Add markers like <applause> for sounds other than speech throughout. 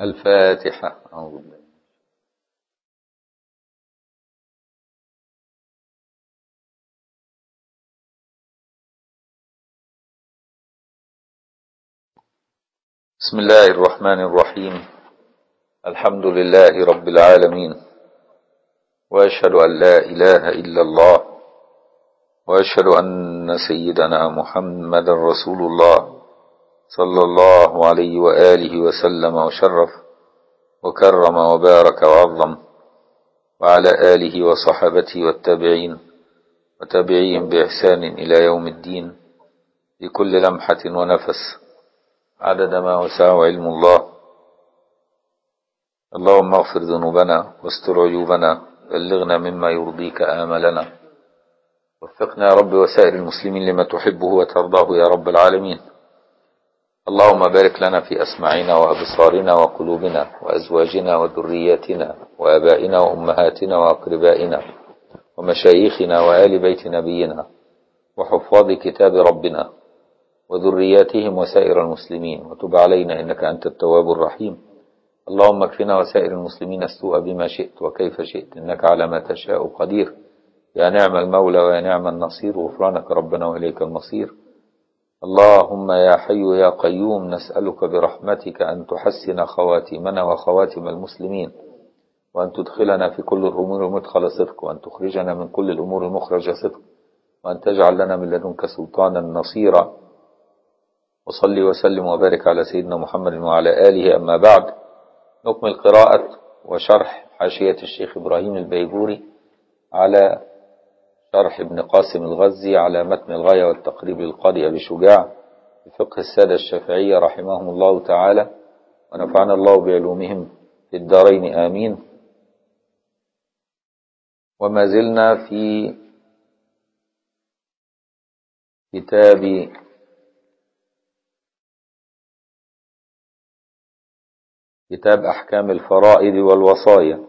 الفاتحة. أعوذ بالله. بسم الله الرحمن الرحيم. الحمد لله رب العالمين. وأشهد أن لا إله إلا الله. وأشهد أن سيدنا محمد رسول الله. صلى الله عليه وآله وسلم وشرف وكرم وبارك وعظم وعلى آله وصحبته والتابعين وتابعيهم بإحسان إلى يوم الدين بكل لمحة ونفس. عدد ما وسع علم الله. اللهم اغفر ذنوبنا واستر عيوبنا بلغنا مما يرضيك آملنا. وفقنا يا رب وسائر المسلمين لما تحبه وترضاه يا رب العالمين. اللهم بارك لنا في أسماعنا وأبصارنا وقلوبنا وأزواجنا وذرياتنا وآبائنا وأمهاتنا وأقربائنا ومشايخنا وآل بيت نبينا وحفاظ كتاب ربنا وذرياتهم وسائر المسلمين وتب علينا إنك أنت التواب الرحيم. اللهم اكفنا وسائر المسلمين السوء بما شئت وكيف شئت إنك على ما تشاء قدير. يا نعم المولى ويا نعم النصير غفرانك ربنا وإليك المصير. اللهم يا حي يا قيوم نسألك برحمتك أن تحسن خواتيمنا وخواتم المسلمين وأن تدخلنا في كل الأمور مدخل صدق وأن تخرجنا من كل الأمور مخرج صدق وأن تجعل لنا من لدنك سلطانا نصيرا. وصلي وسلم وبارك على سيدنا محمد وعلى آله. أما بعد نكمل قراءة وشرح حاشية الشيخ إبراهيم البيجوري على شرح ابن قاسم الغزي على متن الغاية والتقريب للقاضي أبي شجاع بفقه السادة الشافعية رحمهم الله تعالى ونفعنا الله بعلومهم في الدارين آمين. وما زلنا في كتاب كتاب أحكام الفرائض والوصايا.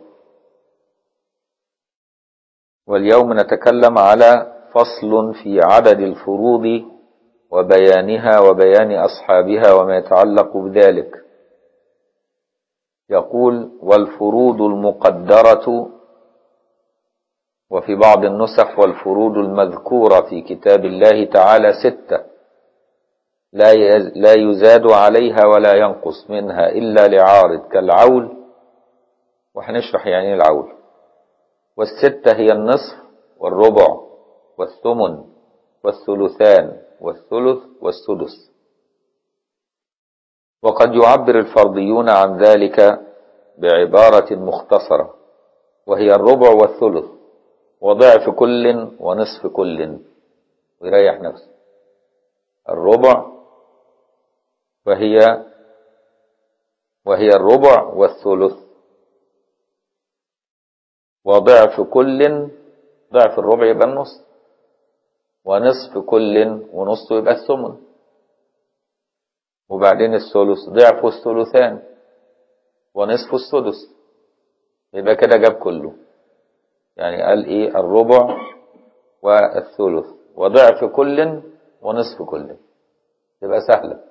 واليوم نتكلم على فصل في عدد الفروض وبيانها وبيان أصحابها وما يتعلق بذلك. يقول والفروض المقدرة وفي بعض النسخ والفروض المذكورة في كتاب الله تعالى ستة لا يزاد عليها ولا ينقص منها إلا لعارض كالعول. وهنشرح يعني إيه العول. والستة هي النصف والربع والثمن والثلثان والثلث والسدس. وقد يعبر الفرضيون عن ذلك بعبارة مختصرة وهي الربع والثلث وضعف كل ونصف كل. ويريح نفسه. الربع وهي وهي الربع والثلث وضعف كل ضعف الربع يبقى النص. ونصف كل ونصه يبقى الثمن. وبعدين الثلث ضعف الثلثان. ونصف السدس. يبقى كده جاب كله. يعني قال إيه؟ الربع والثلث. وضعف كل ونصف كل. يبقى سهلة.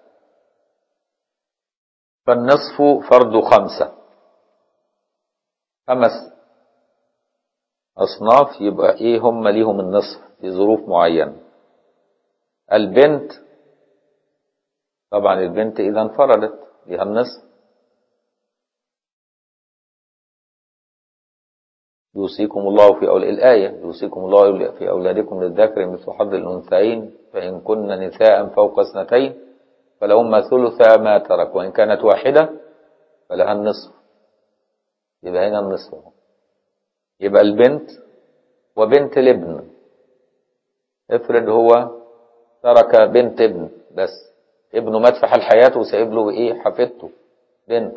فالنصف فرض خمسة. خمس. أصناف يبقى إيه هم ليهم النصف في ظروف معينة. البنت طبعا البنت إذا انفردت لها النصف. يوصيكم الله في أول الآية يوصيكم الله في أولادكم للذكر مثل حظ الأنثيين فإن كن نساء فوق اثنتين فلهما ثلث ما ترك وإن كانت واحدة فلها النصف. يبقى هنا النصف. يبقى البنت وبنت الابن. افرض هو ترك بنت ابن بس. ابنه مات في حال حياته وسايب له إيه؟ حفيدته. بنت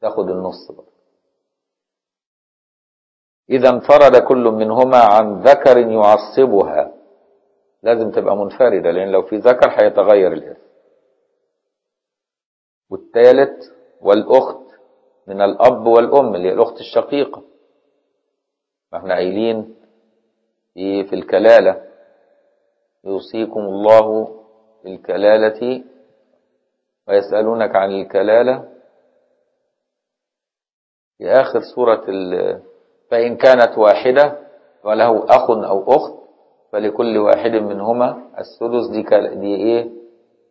تاخد النص بقى. إذا انفرد كل منهما عن ذكر يعصبها. لازم تبقى منفردة لأن لو في ذكر هيتغير الاسم. والثالث والأخت من الأب والأم اللي هي الأخت الشقيقة. ما إحنا قايلين في في الكلالة يوصيكم الله في الكلالة ويسألونك عن الكلالة في آخر سورة. فإن كانت واحدة وله أخ أو أخت فلكل واحد منهما السدس دي. دي إيه؟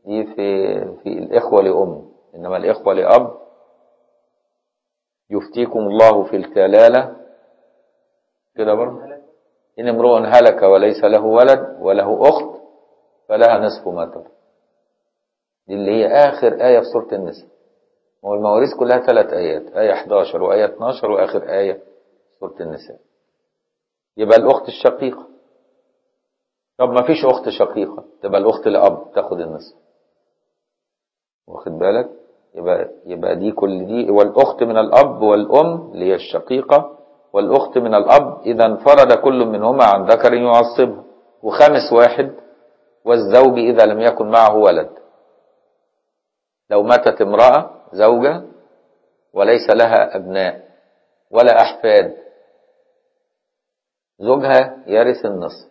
دي في في الإخوة لأم إنما الإخوة لأب يفتيكم الله في الكلالة كده برضه. إن امرؤ هلك وليس له ولد وله أخت فلها نصف ما ترك دي اللي هي آخر آية في سورة النساء. هو المواريث كلها ثلاث آيات. آية 11 وآية 12 وآخر آية في سورة النساء. يبقى الأخت الشقيقة. طب ما فيش أخت شقيقة. تبقى الأخت لأب تاخد النصف. واخد بالك؟ يبقى يبقى دي كل دي. والأخت من الأب والأم اللي هي الشقيقة. والأخت من الأب إذا انفرد كل منهما عن ذكر يعصبه وخامس واحد والزوج إذا لم يكن معه ولد. لو ماتت امرأة زوجة وليس لها أبناء ولا أحفاد زوجها يرث النصف.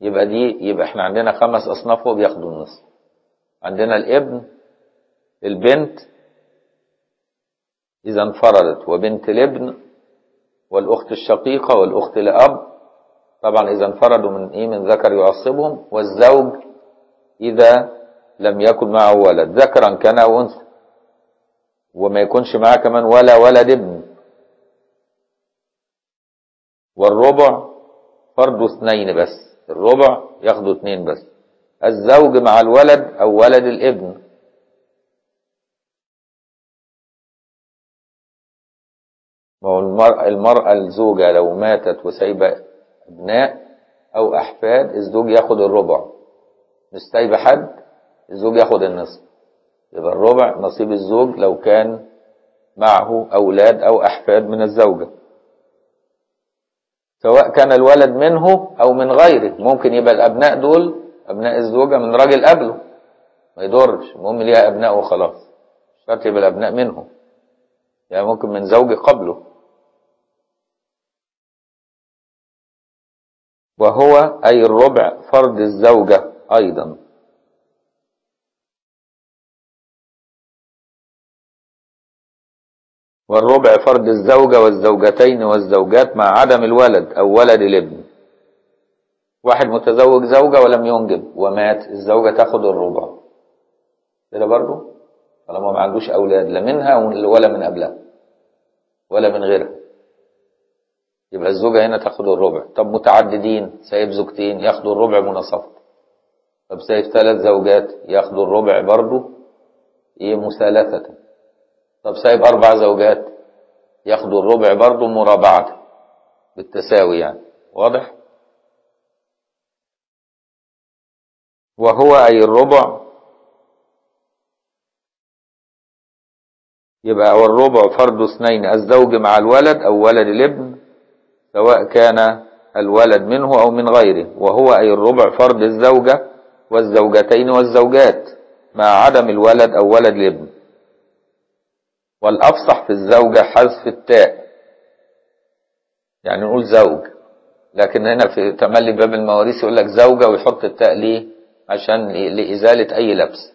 يبقى دي يبقى إحنا عندنا خمس أصناف وبياخدوا النصف. عندنا الابن البنت إذا انفردت. وبنت الابن والأخت الشقيقة والأخت لأب طبعا إذا انفردوا من إيه؟ من ذكر يعصبهم. والزوج إذا لم يكن معه ولد. ذكرا كان أو أنثى. وما يكونش معاه كمان ولا ولد ابن. والربع فرض اثنين بس. الربع ياخدوا اثنين بس. الزوج مع الولد أو ولد الابن. ما هو المرأة, المرأة الزوجة لو ماتت وسايبة أبناء أو أحفاد الزوج ياخد الربع. مش سايبة حد الزوج ياخد النصف. يبقى الربع نصيب الزوج لو كان معه أولاد أو أحفاد من الزوجة. سواء كان الولد منه أو من غيره. ممكن يبقى الأبناء دول أبناء الزوجة من راجل قبله. ما يضرش. المهم ليها أبناء وخلاص شرط يبقى الأبناء منه يعني ممكن من زوج قبله. وهو أي الربع فرض الزوجة أيضا. والربع فرض الزوجة والزوجتين والزوجات مع عدم الولد أو ولد الابن. واحد متزوج زوجة ولم ينجب ومات الزوجة تاخد الربع. كده برضه طالما ما عندوش أولاد لا منها ولا من قبلها ولا من غيرها. يبقى الزوجة هنا تاخد الربع. طب متعددين سايب زوجتين ياخدوا الربع مناصفة طب سايب ثلاث زوجات ياخدوا الربع برضه إيه مثالثة طب سايب أربع زوجات ياخدوا الربع برضه مرابعة. بالتساوي يعني. واضح؟ وهو أي الربع؟ يبقى والربع فرض اثنين الزوج مع الولد أو ولد الابن. سواء كان الولد منه أو من غيره وهو أي الربع فرض الزوجة والزوجتين والزوجات مع عدم الولد أو ولد الابن. والأفصح في الزوجة حذف التاء. يعني نقول زوج. لكن هنا في تملي باب المواريث يقول لك زوجة ويحط التاء ليه؟ عشان لإزالة أي لبس.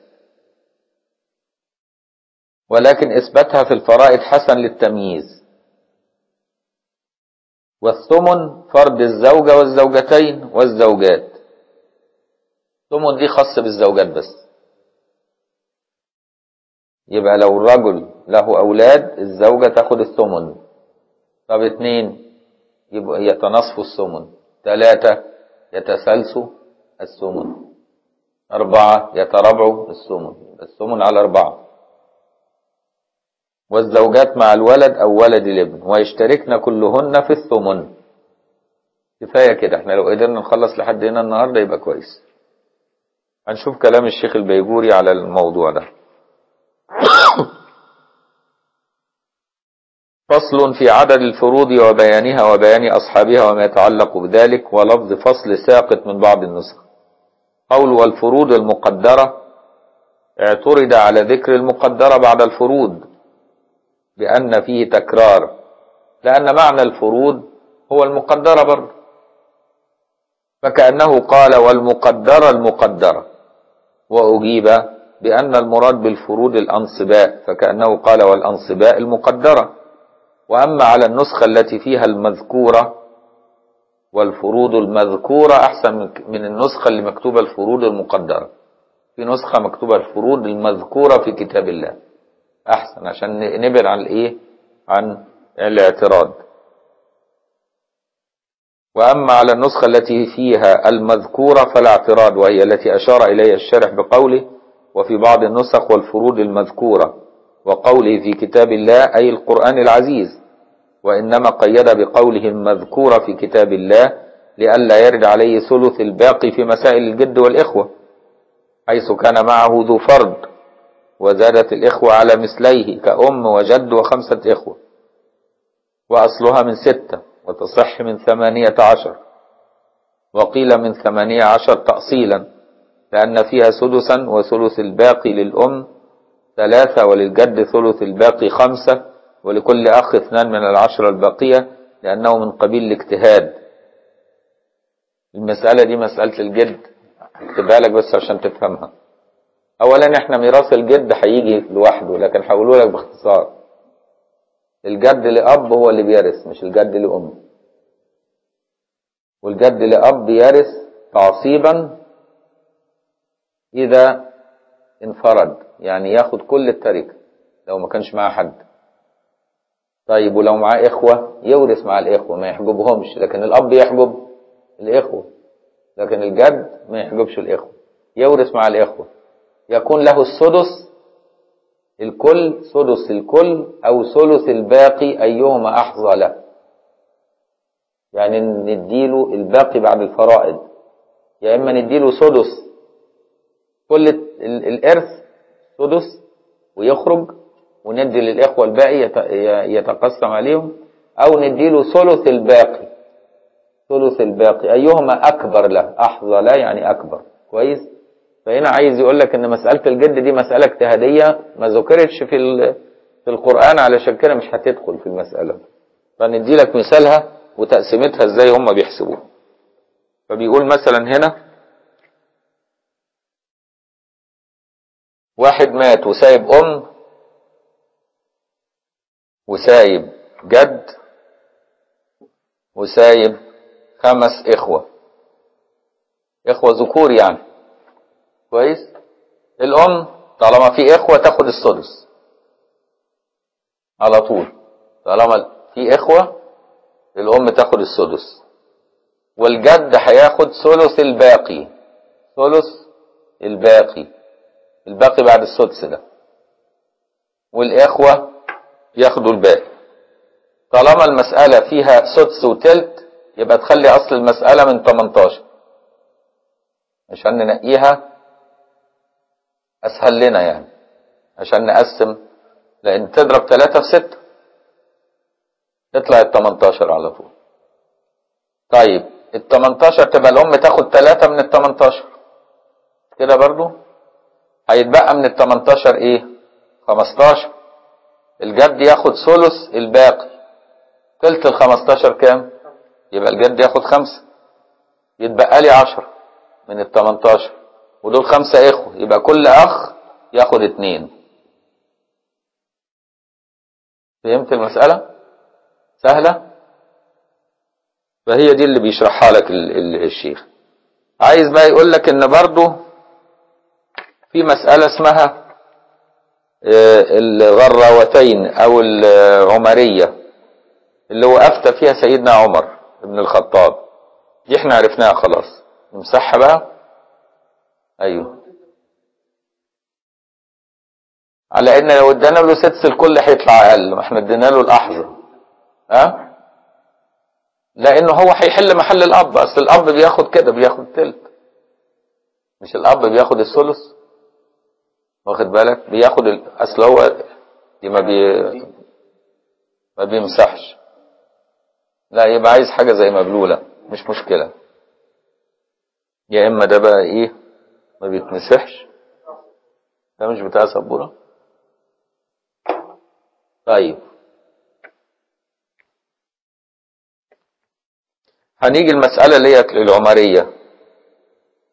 ولكن إثباتها في الفرائض حسن للتمييز. والثمن فرض الزوجة والزوجتين والزوجات. الثمن دي خاص بالزوجات بس. يبقى لو الرجل له أولاد الزوجة تاخد الثمن. طب اتنين يبقى يتنصفوا الثمن. ثلاثة يتسلسوا الثمن. أربعة يتربعوا الثمن. الثمن على أربعة. والزوجات مع الولد أو ولد الابن ويشتركن كلهن في الثمن كفاية كده إحنا لو قدرنا نخلص لحد هنا النهاردة يبقى كويس. هنشوف كلام الشيخ البيجوري على الموضوع ده. <coughs> فصل في عدد الفروض وبيانها وبيان أصحابها وما يتعلق بذلك ولفظ فصل ساقط من بعض النسخ. قول والفروض المقدرة اعترض على ذكر المقدرة بعد الفروض. بأن فيه تكرار لأن معنى الفروض هو المقدرة برضه. فكأنه قال والمقدرة المقدرة وأجيب بأن المراد بالفروض الأنصباء فكأنه قال والأنصباء المقدرة. وأما على النسخة التي فيها المذكورة والفروض المذكورة أحسن من النسخة اللي مكتوبة الفروض المقدرة. في نسخة مكتوبة الفروض المذكورة في كتاب الله. أحسن عشان نبعد عن الإيه؟ عن الاعتراض. وأما على النسخة التي فيها المذكورة فلا اعتراض وهي التي أشار إليها الشارح بقوله وفي بعض النسخ والفروض المذكورة وقوله في كتاب الله أي القرآن العزيز. وإنما قيد بقوله المذكورة في كتاب الله لئلا يرد عليه ثلث الباقي في مسائل الجد والإخوة حيث كان معه ذو فرد. وزادت الإخوة على مثليه كأم وجد وخمسة إخوة. وأصلها من ستة وتصح من ثمانية عشر. وقيل من ثمانية عشر تأصيلا لأن فيها سدسا وثلث الباقي للأم ثلاثة وللجد ثلث الباقي خمسة ولكل أخ اثنان من العشرة الباقية لأنه من قبيل الاجتهاد. المسألة دي مسألة الجد. اكتبها لك بس عشان تفهمها. أولا إحنا ميراث الجد هيجي لوحده لكن هقوله لك باختصار. الجد لأب هو اللي بيرث مش الجد لأم. والجد لأب يرث تعصيبا إذا انفرد يعني ياخد كل التركة لو ما كانش معاه حد. طيب ولو معاه إخوة يورث مع الإخوة ما يحجبهمش لكن الأب يحجب الإخوة لكن الجد ما يحجبش الإخوة يورث مع الإخوة. يكون له السدس الكل سدس الكل أو ثلث الباقي أيهما أحظى له. يعني نديله الباقي بعد الفرائض. يا إما نديله سدس كل الإرث سدس ويخرج وندي للإخوة الباقي يتقسم عليهم أو نديله ثلث الباقي. ثلث الباقي أيهما أكبر له أحظى له يعني أكبر. كويس؟ فهنا عايز يقول لك إن مسألة الجد دي مسألة اجتهادية ما ذكرتش في في القرآن علشان كده مش هتدخل في المسألة. فندي لك مثالها وتقسيمتها إزاي هم بيحسبوها. فبيقول مثلا هنا واحد مات وسايب أم وسايب جد وسايب خمس إخوة. إخوة ذكور يعني. كويس؟ الأم طالما في إخوة تاخد السدس. على طول. طالما في إخوة الأم تاخد السدس. والجد هياخد ثلث الباقي. ثلث الباقي. الباقي بعد السدس ده. والإخوة ياخدوا الباقي. طالما المسألة فيها سدس وتلت يبقى تخلي أصل المسألة من 18 عشان ننقيها أسهل لنا يعني عشان نقسم لأن تضرب 3 في 6 تطلع ال 18 على طول. طيب ال 18 تبقى الأم تاخد 3 من ال 18 كده برضو؟ هيتبقى من ال 18 إيه؟ 15 الجد ياخد ثلث الباقي. تلت ال 15 كام؟ يبقى الجد ياخد خمسة. يتبقى لي 10 من ال 18 ودول خمسة إخوة. يبقى كل أخ ياخد اتنين. فهمت المسألة؟ سهلة؟ فهي دي اللي بيشرحها لك ال ال الشيخ. عايز بقى يقول لك إن برضو في مسألة اسمها الغراوتين أو العمرية اللي هو أفتى فيها سيدنا عمر بن الخطاب. دي إحنا عرفناها خلاص. نمسحها بقى. أيوه. على إن لو ادانا له سدس الكل هيطلع أقل ما إحنا ادينا له الاحظى ها؟ لأنه هو هيحل محل الأب أصل الأب بياخد كده بياخد تلت. مش الأب بياخد الثلث؟ واخد بالك؟ بياخد. أصل هو دي ما بي ما بيمسحش. لا يبقى عايز حاجة زي مبلولة مش مشكلة. يا إما ده بقى إيه؟ ما بيتمسحش. ده مش بتاع سبورة. طيب. هنيجي المسألة اللي هي العمرية.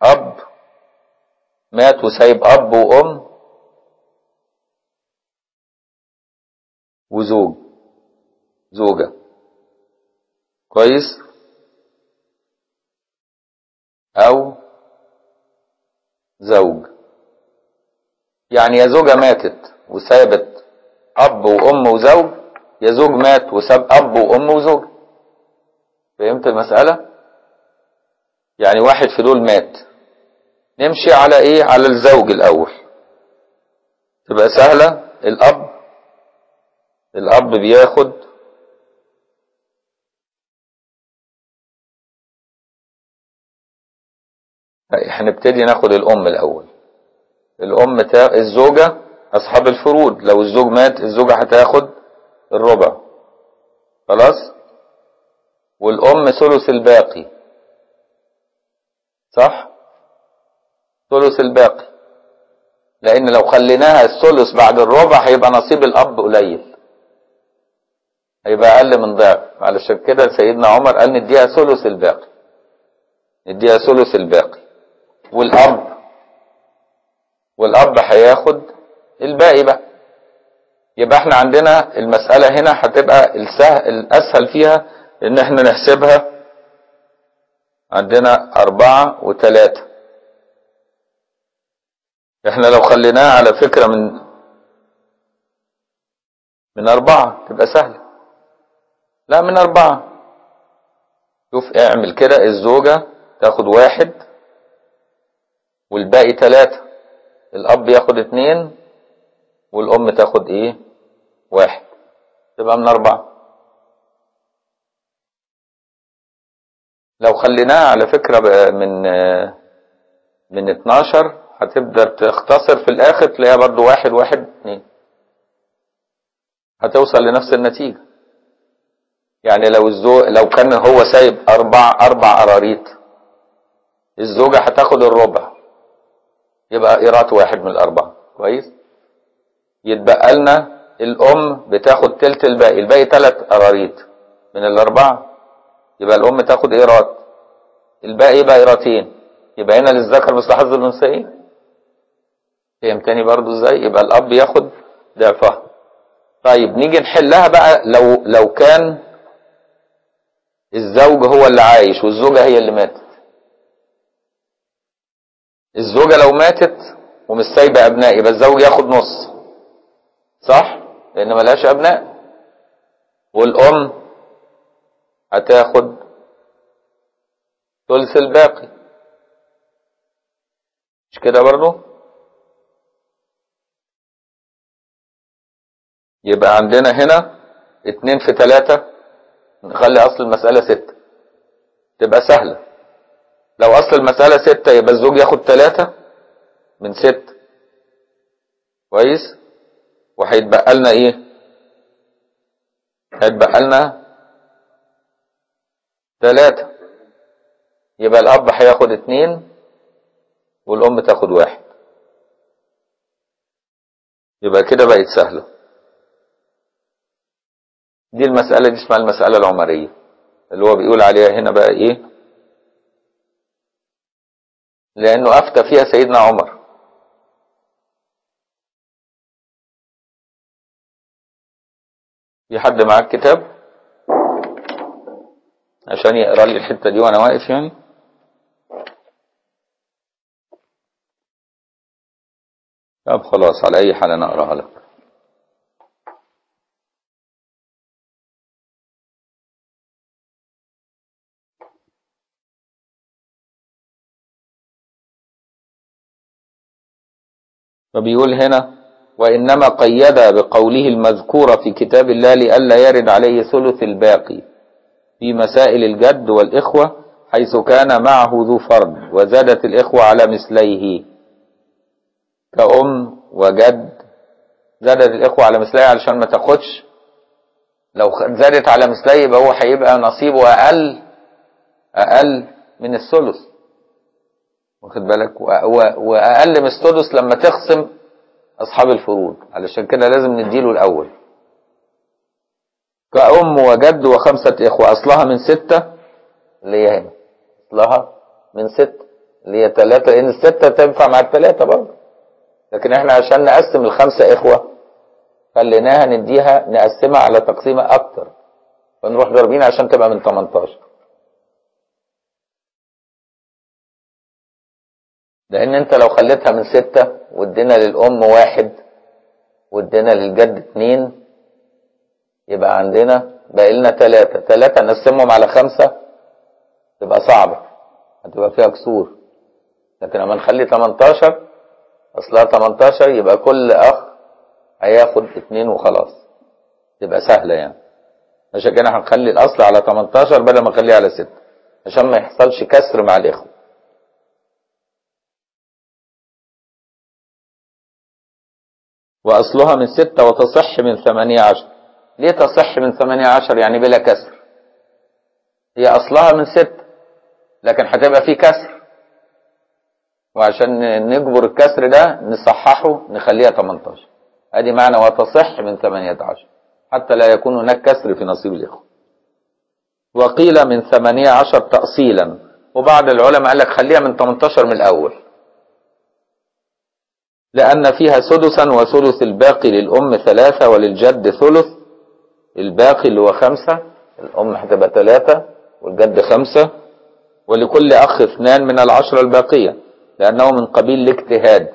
أب مات وسايب أب وأم وزوج زوجة. كويس؟ أو زوج. يعني يا زوجة ماتت وسابت أب وأم وزوج يا زوج مات وساب أب وأم وزوج. فهمت المسألة؟ يعني واحد في دول مات. نمشي على إيه؟ على الزوج الأول. تبقى سهلة؟ الأب. الأب بياخد هنبتدي ناخد الأم الأول. الأم تا... الزوجة أصحاب الفروض. لو الزوج مات الزوجة هتاخد الربع. خلاص؟ والأم ثلث الباقي. صح؟ ثلث الباقي. لأن لو خليناها الثلث بعد الربع هيبقى نصيب الأب قليل. هيبقى أقل من ضعف. علشان كده سيدنا عمر قال نديها ثلث الباقي. نديها ثلث الباقي. والأب والأب هياخد الباقي بقى. يبقى إحنا عندنا المسألة هنا هتبقى السهل الأسهل فيها إن إحنا نحسبها عندنا أربعة وثلاثة إحنا لو خليناها على فكرة من من أربعة تبقى سهلة. لا من أربعة. شوف اعمل كده الزوجة تاخد واحد والباقي ثلاثة الأب ياخد اتنين والأم تاخد إيه؟ واحد. تبقى من أربعة. لو خليناها على فكرة من من 12 هتبدأ تختصر في الآخر تلاقيها برضو واحد واحد اتنين. هتوصل لنفس النتيجة. يعني لو الزو لو كان هو سايب أربع أربع قراريط الزوجة هتاخد الربع. يبقى قيراط واحد من الأربعة. كويس؟ يتبقى لنا الأم بتاخد تلت الباقي. الباقي تلات قراريط من الأربعة يبقى الأم تاخد قيراط الباقي يبقى قيراطين يبقى هنا للذكر مثل حظ الأنثيين. فهمتني برضو إزاي؟ يبقى الأب ياخد ضعفها. طيب نيجي نحلها بقى. لو لو كان الزوج هو اللي عايش والزوجة هي اللي ماتت. الزوجة لو ماتت ومش سايبة أبناء يبقى الزوج ياخد نص. صح؟ لأن ملهاش أبناء. والأم هتاخد ثلث الباقي. مش كده برضو؟ يبقى عندنا هنا اتنين في تلاتة نخلي أصل المسألة ستة. تبقى سهلة. لو أصل المسألة ستة يبقى الزوج ياخد تلاتة من ستة. كويس؟ وهيتبقى لنا إيه؟ هيتبقى لنا تلاتة. يبقى الأب هياخد اتنين والأم تاخد واحد. يبقى كده بقت سهلة. دي المسألة دي اسمها المسألة العمرية اللي هو بيقول عليها هنا بقى إيه؟ لأنه أفتى فيها سيدنا عمر. في حد معاه الكتاب عشان يقرأ لي الحتة دي وأنا واقف يعني. طب خلاص على أي حال أنا أقرأها لك. فبيقول هنا وإنما قيد بقوله المذكورة في كتاب الله لئلا يرد عليه ثلث الباقي في مسائل الجد والإخوة حيث كان معه ذو فرد وزادت الإخوة على مثليه كأم وجد. زادت الإخوة على مثليه علشان ما تاخدش. لو زادت على مثليه يبقى هو هيبقى نصيبه أقل أقل من الثلث. واخد بالك؟ وأقل من السدس لما تخصم أصحاب الفروض علشان كده لازم نديله الأول. كأم وجد وخمسة إخوة أصلها من ستة اللي هي هنا. أصلها من ستة اللي هي ثلاثة لأن الستة تنفع مع الثلاثة برضه. لكن إحنا عشان نقسم الخمسة إخوة خليناها نديها نقسمها على تقسيمة أكتر. فنروح ضاربين عشان تبقى من 18 لأن أنت لو خليتها من ستة وادينا للأم واحد وادينا للجد اتنين يبقى عندنا باقي لنا تلاتة. تلاتة نقسمهم على خمسة تبقى صعبة هتبقى فيها كسور. لكن لما نخلي 18 أصلها 18 يبقى كل أخ هياخد اتنين وخلاص. تبقى سهلة يعني. عشان كده هنخلي الأصل على 18 بدل ما نخليه على 6 عشان ما يحصلش كسر مع الإخوة. وأصلها من ستة وتصح من ثمانية عشر. ليه تصح من ثمانية عشر؟ يعني بلا كسر. هي أصلها من ستة لكن هتبقى فيه كسر. وعشان نجبر الكسر ده نصححه نخليها 18 أدي معنى وتصح من 18 حتى لا يكون هناك كسر في نصيب الإخوة. وقيل من 18 تأصيلا. وبعض العلماء قال لك خليها من 18 من الأول. لأن فيها سدسا وثلث الباقي للأم ثلاثة وللجد ثلث الباقي اللي هو خمسة الأم هتبقى ثلاثة والجد خمسة ولكل أخ اثنان من العشرة الباقية لأنه من قبيل الاجتهاد.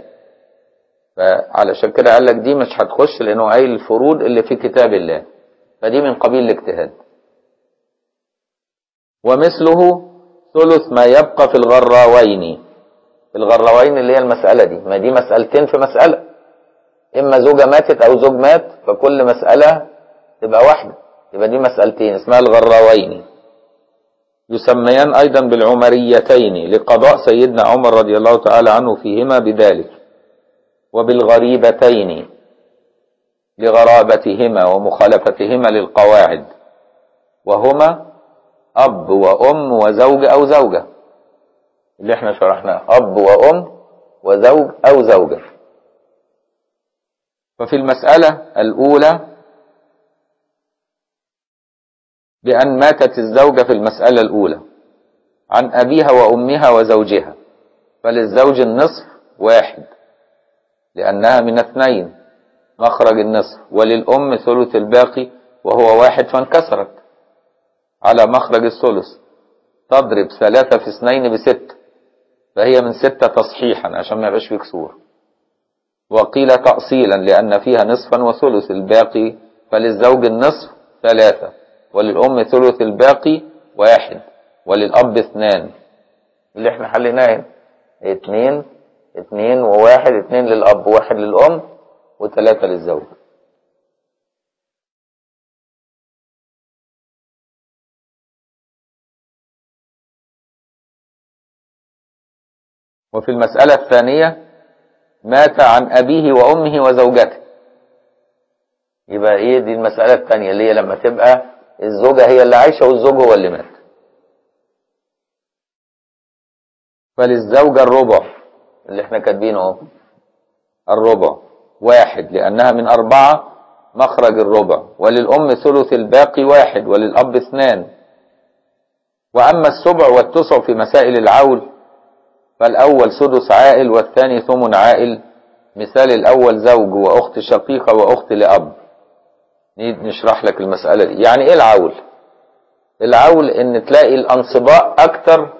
فعلشان كده قال لك دي مش هتخش لأنه قايل الفروض اللي في كتاب الله. فدي من قبيل الاجتهاد. ومثله ثلث ما يبقى في الغراوين. الغراوين اللي هي المسألة دي. ما دي مسألتين في مسألة. إما زوجة ماتت أو زوج مات فكل مسألة تبقى واحدة. يبقى دي مسألتين اسمها الغراوين يسميان أيضا بالعمريتين لقضاء سيدنا عمر رضي الله تعالى عنه فيهما بذلك وبالغريبتين لغرابتهما ومخالفتهما للقواعد. وهما أب وأم وزوج أو زوجة. اللي إحنا شرحناه أب وأم وزوج أو زوجة. ففي المسألة الأولى بأن ماتت الزوجة في المسألة الأولى عن أبيها وأمها وزوجها. فللزوج النصف واحد لأنها من اثنين مخرج النصف. وللأم ثلث الباقي وهو واحد فانكسرت على مخرج الثلث. تضرب ثلاثة في اثنين بست فهي من ستة تصحيحا عشان ما يبقاش في كسور. وقيل تأصيلا لأن فيها نصفا وثلث الباقي فللزوج النصف ثلاثة وللأم ثلث الباقي واحد وللأب اثنان. اللي إحنا حليناه اتنين اتنين وواحد اتنين للأب واحد للأم وثلاثة للزوج. وفي المسألة الثانية مات عن أبيه وأمه وزوجته. يبقى إيه دي المسألة الثانية؟ اللي هي لما تبقى الزوجة هي اللي عايشة والزوج هو اللي مات؟ فللزوجة الربع اللي إحنا كاتبينه أهو. الربع واحد لأنها من أربعة مخرج الربع. وللأم ثلث الباقي واحد وللأب اثنان. وأما السبع والتسع في مسائل العول فالأول سدس عائل والثاني ثمن عائل. مثال الأول زوج وأخت شقيقة وأخت لأب. نشرح لك المسألة دي. يعني إيه العول؟ العول إن تلاقي الأنصباء أكتر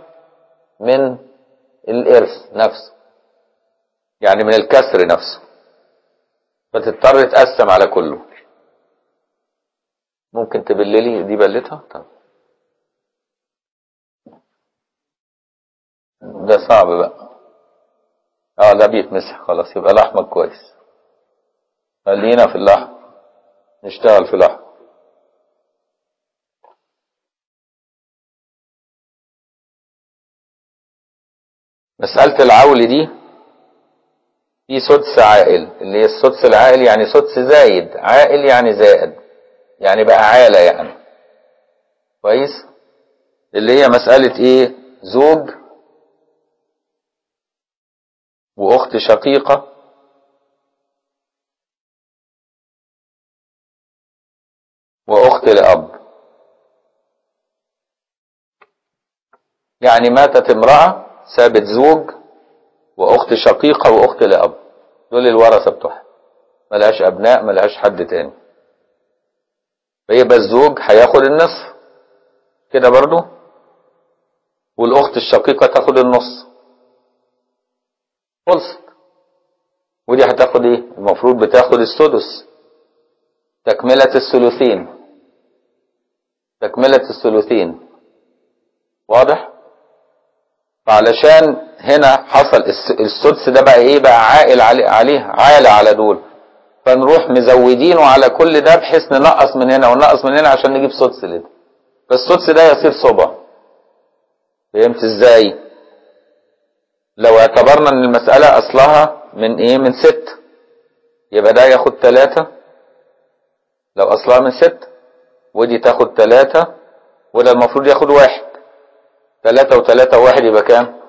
من الإرث نفسه. يعني من الكسر نفسه. فتضطر تقسم على كله. ممكن تبللي دي بلتها؟ طب. ده صعب بقى. آه ده بيتمسح خلاص يبقى لحمك كويس. خلينا في اللحم. نشتغل في اللحم مسألة العول دي في سدس عائل اللي هي السدس العائل يعني سدس زايد عائل يعني زائد يعني بقى عالة يعني. كويس؟ اللي هي مسألة إيه؟ زوج وأخت شقيقة. وأخت لاب يعني ماتت امرأة سابت زوج وأخت شقيقة وأخت لاب دول الورثة بتوعها. ملهاش أبناء ملهاش حد تاني. فيبقى الزوج هياخد النصف. كده برضو. والأخت الشقيقة تاخد النص. خلصت ودي هتاخد إيه؟ المفروض بتاخد السدس. تكملة الثلثين. تكملة الثلثين. واضح؟ فعلشان هنا حصل السدس ده بقى إيه؟ بقى عائل عليه عالة على دول. فنروح مزودينه على كل ده بحيث ننقص من هنا وننقص من هنا عشان نجيب سدس لده. فالسدس ده يصير صبع فهمت إزاي؟ لو اعتبرنا إن المسألة أصلها من إيه؟ من ست. يبقى ده ياخد تلاتة. لو أصلها من ست ودي تاخد تلاتة وده المفروض ياخد واحد. تلاتة وتلاتة وواحد يبقى كام؟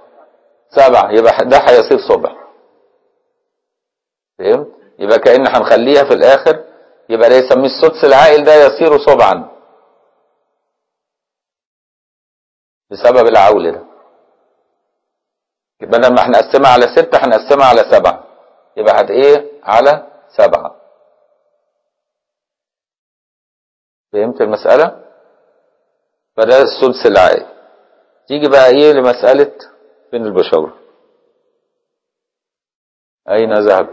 سبعة. يبقى ده هيصير صبع فهمت؟ يبقى كأن هنخليها في الآخر. يبقى ده يسميه السدس العائل ده يصير صبعا. بسبب العول ده. بدل ما هنقسمها على ستة هنقسمها على سبعة. يبقى هت إيه على سبعة. فهمت المسألة؟ فده السدس العائل تيجي بقى إيه لمسألة فين البشورة أين ذهب؟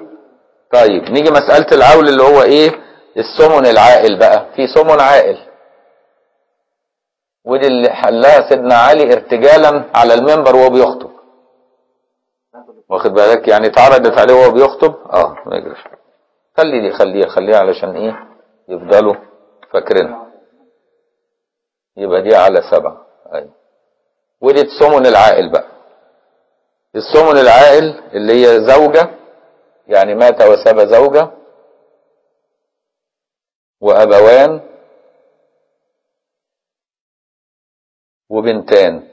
طيب نيجي مسألة العول اللي هو إيه؟ السمن العائل بقى. في سمن عائل. ودي اللي حلها سيدنا علي ارتجالا على المنبر وهو بيخطب. واخد بالك؟ يعني اتعرضت عليه وهو بيخطب؟ آه ما يجريش. خلي دي خليها خليها علشان إيه؟ يفضلوا فاكرينها يبقى دي على سبعة أيوه. ودي السمن العائل بقى. السمن العائل اللي هي زوجة يعني مات وساب زوجة وأبوان وبنتان.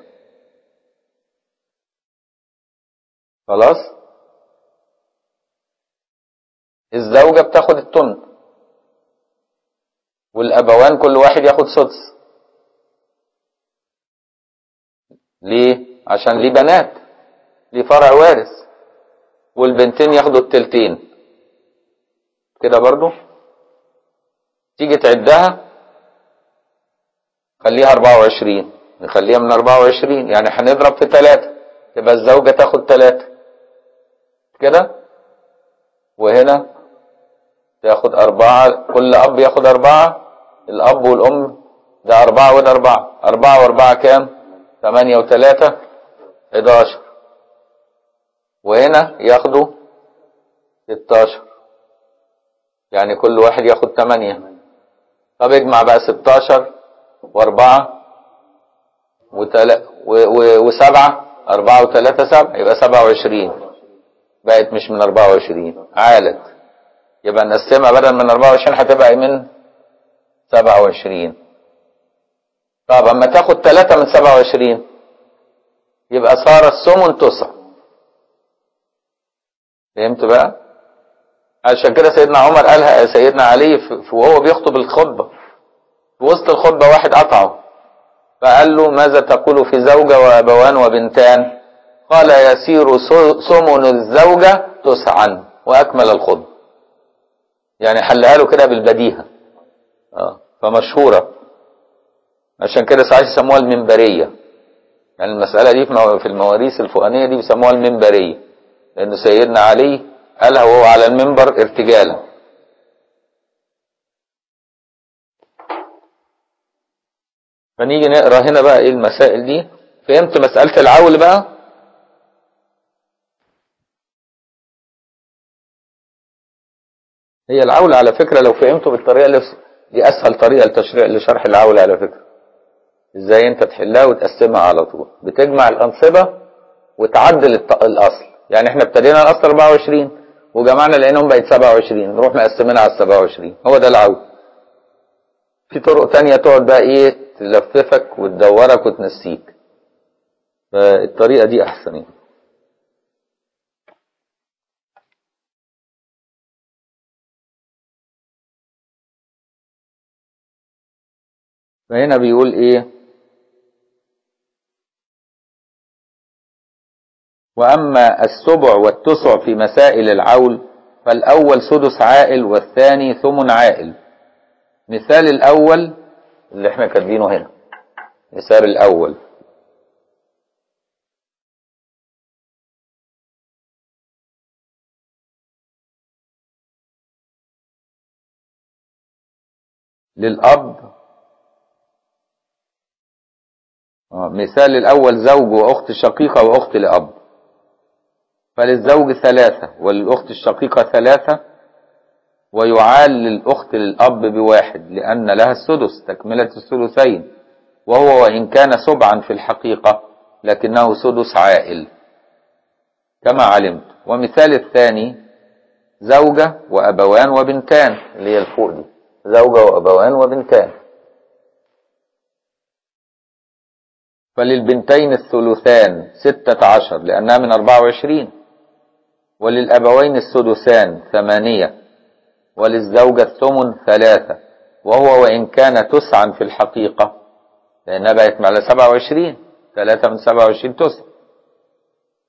خلاص؟ الزوجة بتاخد التمن والأبوان كل واحد ياخد سدس ليه؟ عشان ليه بنات. ليه فرع وارث. والبنتين ياخدوا التلتين. كده برضو؟ تيجي تعدها؟ خليها 24 نخليها من 24 يعني هنضرب في 3 تبقى الزوجة تاخد 3 كده؟ وهنا تاخد أربعة كل أب ياخد أربعة؟ الأب والأم ده أربعة وده أربعة. أربعة وأربعة كام؟ ثمانية وثلاثة 11 وهنا ياخدوا 16 يعني كل واحد ياخد 8 طب اجمع بقى 16 و4 و7 4 و3 7 يبقى 27 بقت مش من 24 عالت. يبقى نقسمها بدل من 24 هتبقى من 27 طب أما تاخد 3 من 27 يبقى صار السمن تسع فهمت بقى؟ عشان كده سيدنا عمر قالها سيدنا علي وهو بيخطب الخطبة. في وسط الخطبة واحد قطعه. فقال له ماذا تقول في زوجة وأبوان وبنتان؟ قال يسير سمن الزوجة تسعا وأكمل الخطبة يعني حلها له كده بالبديهة. آه فمشهورة. عشان كده ساعات يسموها المنبرية. يعني المسألة دي في المواريث الفوقانية دي بيسموها المنبرية. لأن سيدنا علي قالها وهو على المنبر ارتجالا. فنيجي نقرأ هنا بقى إيه المسائل دي. فهمت مسألة العول بقى؟ هي العول على فكرة لو فهمته بالطريقة اللي دي أسهل طريقة لتشريع لشرح العول على فكرة. إزاي أنت تحلها وتقسمها على طول. بتجمع الأنصبة وتعدل الأصل. يعني إحنا ابتدينا الأصل 24 وجمعنا لقيناهم بقت 27 نروح مقسمينها على 27 هو ده العود في طرق تانية تقعد بقى إيه؟ تلففك وتدورك وتنسيك. فالطريقة دي أحسن يعني. فهنا بيقول إيه؟ وأما السبع والتسع في مسائل العول فالأول سدس عائل والثاني ثمن عائل. مثال الأول اللي إحنا كاتبينه هنا. مثال الأول. للأب آه، مثال الأول زوج وأخت شقيقة وأخت لأب فللزوج ثلاثة وللأخت الشقيقة ثلاثة ويعال للأخت للأب بواحد لأن لها السدس تكملة الثلثين وهو وإن كان سبعا في الحقيقة لكنه سدس عائل. كما علمت. ومثال الثاني زوجة وأبوان وبنتان اللي هي الفوق دي. زوجة وأبوان وبنتان. فللبنتين الثلثان ستة عشر لأنها من أربعة وعشرين. وللأبوين السدسان ثمانية. وللزوجة الثمن ثلاثة. وهو وإن كان تسعا في الحقيقة لأنها بقت على سبعة وعشرين. ثلاثة من سبعة وعشرين تسع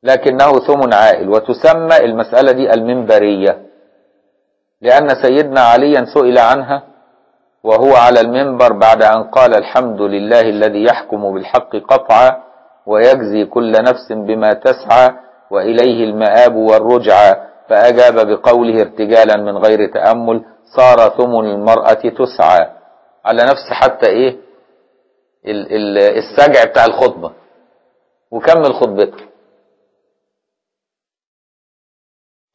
لكنه ثمن عائل وتسمى المسألة دي المنبرية. لأن سيدنا عليا سئل عنها وهو على المنبر بعد أن قال الحمد لله الذي يحكم بالحق قطعا ويجزي كل نفس بما تسعى وإليه المآب والرجعى فأجاب بقوله ارتجالا من غير تأمل صار ثمن المرأة تسعى. على نفس حتى إيه؟ ال- ال- السجع بتاع الخطبة. وكمل خطبته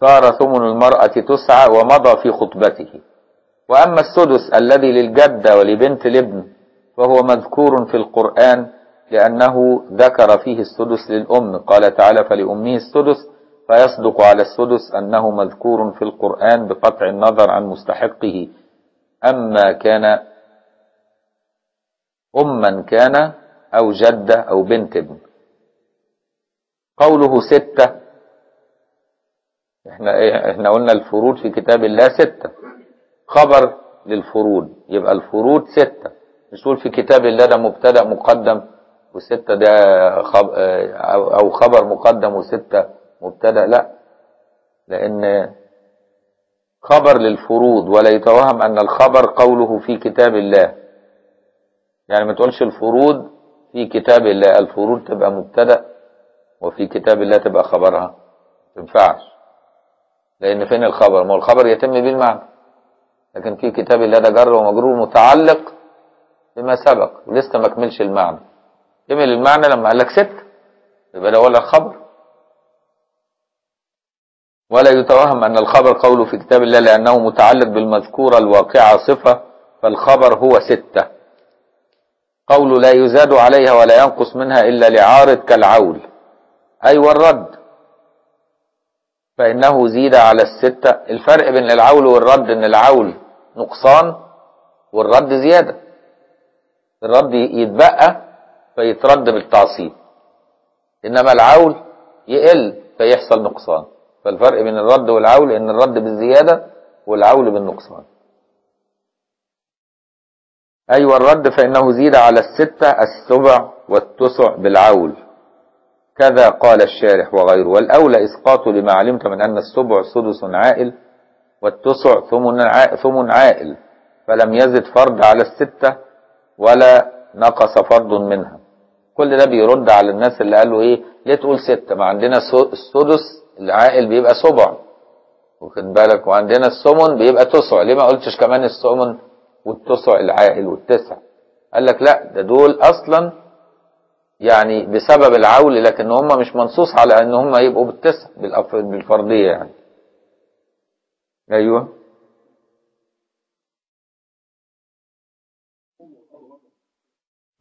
صار ثمن المرأة تسعى ومضى في خطبته. وأما السدس الذي للجدة ولبنت الابن فهو مذكور في القرآن لأنه ذكر فيه السدس للأم. قال تعالى فلأمه السدس فيصدق على السدس أنه مذكور في القرآن بقطع النظر عن مستحقه. أما كان أما كان أو جدة أو بنت ابن. قوله ستة إحنا إحنا قلنا الفروض في كتاب الله ستة. خبر للفروض. يبقى الفروض ستة. مش تقول في كتاب الله ده مبتدأ مقدم وستة ده خب... أو أو خبر مقدم وستة مبتدأ. لا. لأن خبر للفروض ولا يتوهم أن الخبر قوله في كتاب الله. يعني ما تقولش الفروض في كتاب الله. الفروض تبقى مبتدأ وفي كتاب الله تبقى خبرها. ما تنفعش. لأن فين الخبر؟ ما هو الخبر يتم به المعنى لكن في كتاب الله ده جر ومجرور متعلق بما سبق ولسه ما كملش المعنى. كمل المعنى لما قال لك ست يبقى ده ولا الخبر. ولا يتوهم أن الخبر قوله في كتاب الله لأنه متعلق بالمذكورة الواقعة صفة فالخبر هو ستة. قول لا يزاد عليها ولا ينقص منها إلا لعارض كالعول. أي والرد. فإنه زيد على الستة. الفرق بين العول والرد إن العول نقصان والرد زيادة. الرد يتبقى فيترد بالتعصيب. إنما العول يقل فيحصل نقصان. فالفرق بين الرد والعول إن الرد بالزيادة والعول بالنقصان. أيوة الرد فإنه زيد على الستة السبع والتسع بالعول. كذا قال الشارح وغيره. والأولى إسقاط لما علمت من أن السبع سدس عائل والتسع ثمن عا- ثمن عائل فلم يزد فرد على الستة ولا نقص فرد منها. كل ده بيرد على الناس اللي قالوا إيه ليه تقول ستة؟ ما عندنا السدس العائل بيبقى سبع. واخد بالك؟ وعندنا الثمن بيبقى تسع. ليه ما قلتش كمان الثمن والتسع العائل والتسع؟ قال لك لا ده دول أصلا يعني بسبب العول لكن هم مش منصوص على إن هم يبقوا بالتسع بالفردية يعني. أيوه.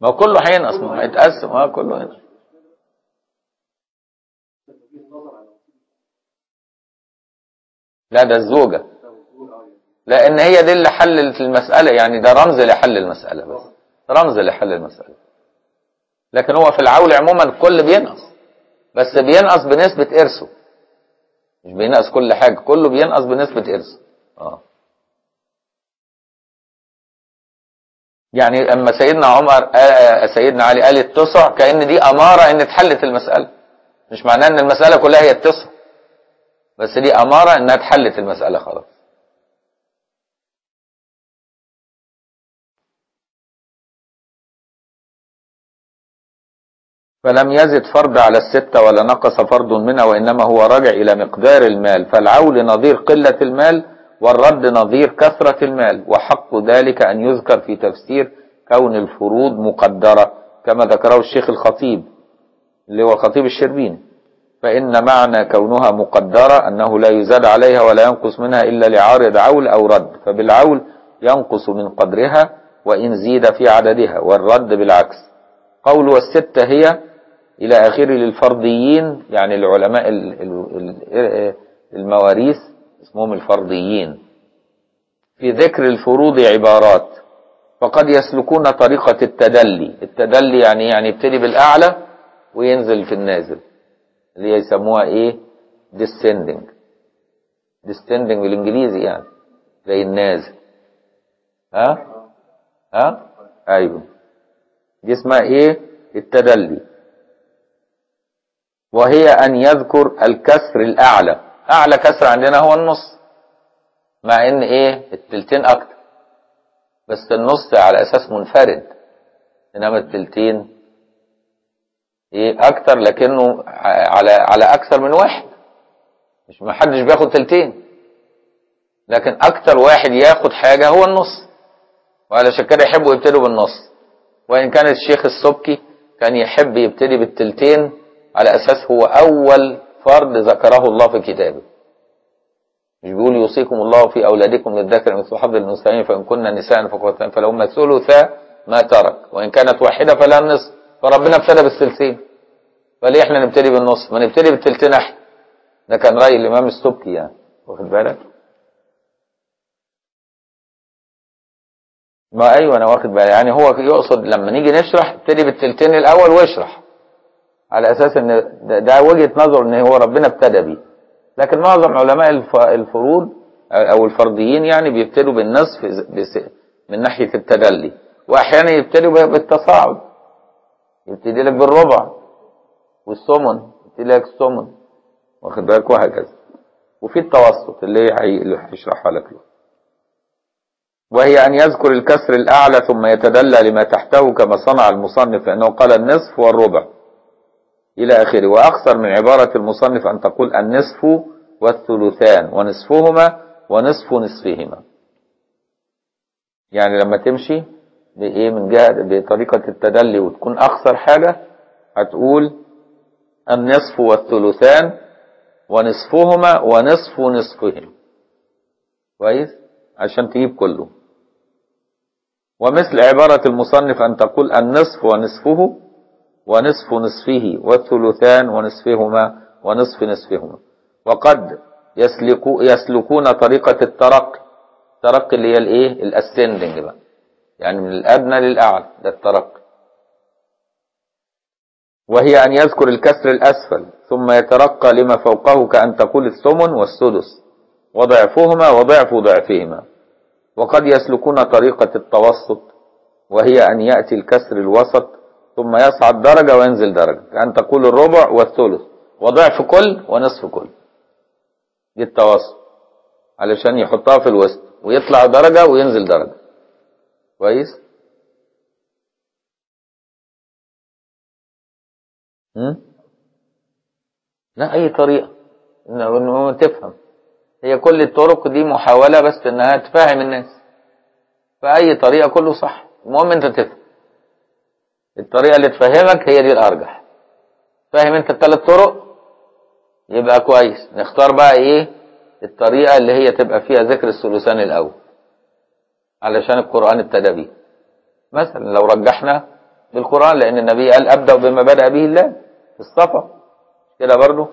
ما كله ما هو هيتقسم آه كله هينقص لا ده الزوجة. لأن هي دي اللي حلت المسألة. يعني ده رمز لحل المسألة بس. رمز لحل المسألة. لكن هو في العول عموما الكل بينقص. بس بينقص بنسبة إرثه. مش بينقص كل حاجة كله بينقص بنسبة إرثه آه. يعني أما سيدنا عمر آه سيدنا علي قال التسع كأن دي أمارة إن اتحلت المسألة. مش معناه إن المسألة كلها هي التسع بس دي أمارة إنها اتحلت المسألة خلاص. فلم يزد فرض على الستة ولا نقص فرض منها وإنما هو راجع إلى مقدار المال. فالعول نظير قلة المال والرد نظير كثرة المال وحق ذلك أن يذكر في تفسير كون الفروض مقدرة كما ذكره الشيخ الخطيب اللي هو الخطيب الشربيني فإن معنى كونها مقدرة أنه لا يزاد عليها ولا ينقص منها إلا لعارض عول أو رد. فبالعول ينقص من قدرها وإن زيد في عددها والرد بالعكس. قول والستة هي إلى آخره للفرضيين يعني العلماء ال- ال- ال- المواريث اسمهم الفرضيين. في ذكر الفروض عبارات فقد يسلكون طريقة التدلي. التدلي يعني يعني يبتدي بالأعلى وينزل في النازل اللي يسموها إيه؟ descending. descending بالإنجليزي يعني زي النازل. ها؟ ها؟ أيوه. دي اسمها إيه؟ التدلي. وهي أن يذكر الكسر الأعلى. أعلى كسر عندنا هو النص. مع إن إيه؟ التلتين أكتر. بس النص على أساس منفرد. إنما التلتين إيه؟ أكتر لكنه على على أكثر من واحد. مش ما حدش بياخد تلتين. لكن أكتر واحد ياخد حاجة هو النص. وعلشان كده يحبوا يبتدوا بالنص. وإن كان الشيخ السبكي كان يحب يبتدي بالتلتين على أساس هو أول فرض ذكره الله في كتابه. مش بيقول يوصيكم الله في أولادكم للذكر مثل حظ الانثيين فإن كن نساء فقوتان فلهن ثلثا ما ترك. وإن كانت واحدة فلها النصف فربنا ابتدى بالثلثين. فليه إحنا نبتدي بالنص ما نبتدي بالثلثين إحنا ده كان رأي الإمام السبكي يعني. واخد بالك؟ ما أيوه أنا واخد بالي. يعني هو يقصد لما نيجي نشرح ابتدي بالثلثين الأول واشرح. على أساس إن ده, وجهة نظر إن هو ربنا ابتدى بيه. لكن معظم علماء الف- الفروض أو الفرضيين يعني بيبتدوا بالنصف بس- من ناحية التدلي. وأحيانا يبتدوا بالتصاعد. يبتدي لك بالربع والثمن. يبتدي لك الثمن. واخد بالك؟ وهكذا. وفي التوسط اللي هي هيشرحها لك. له. وهي أن يذكر الكسر الأعلى ثم يتدلى لما تحته كما صنع المصنف لأنه قال النصف والربع. إلى آخره. وأقصر من عبارة المصنف أن تقول النصف والثلثان ونصفهما ونصف نصفهما. يعني لما تمشي بإيه؟ من جهة بطريقة التدلي وتكون أقصر حاجة هتقول النصف والثلثان ونصفهما ونصف نصفهم. كويس؟ عشان تجيب كله. ومثل عبارة المصنف أن تقول النصف ونصفه ونصف نصفه والثلثان ونصفهما ونصف نصفهما. وقد يسلكو يسلكون طريقة الترقي. الترقي اللي هي الايه؟ الاسندنج بقى. يعني من الأدنى للأعلى ده الترقي. وهي أن يذكر الكسر الأسفل ثم يترقى لما فوقه كأن تقول الثمن والسدس. وضعفهما وضعف ضعفهما. وقد يسلكون طريقة التوسط وهي أن يأتي الكسر الوسط ثم يصعد درجة وينزل درجة. كأن تقول الربع والثلث. وضعف كل ونصف كل. دي التوسط علشان يحطها في الوسط. ويطلع درجة وينزل درجة. كويس؟ لا أي طريقة. إنه تفهم. هي كل الطرق دي محاولة بس إنها تفهم الناس. فأي طريقة كله صح. المهم أنت تفهم. الطريقة اللي تفهمك هي دي الأرجح. فاهم أنت الثلاث طرق؟ يبقى كويس. نختار بقى إيه؟ الطريقة اللي هي تبقى فيها ذكر الثلثان الأول. علشان القرآن ابتدى بيه. مثلا لو رجحنا بالقرآن لأن النبي قال أبدأ بما بدأ به الله في الصفا. كده برضو.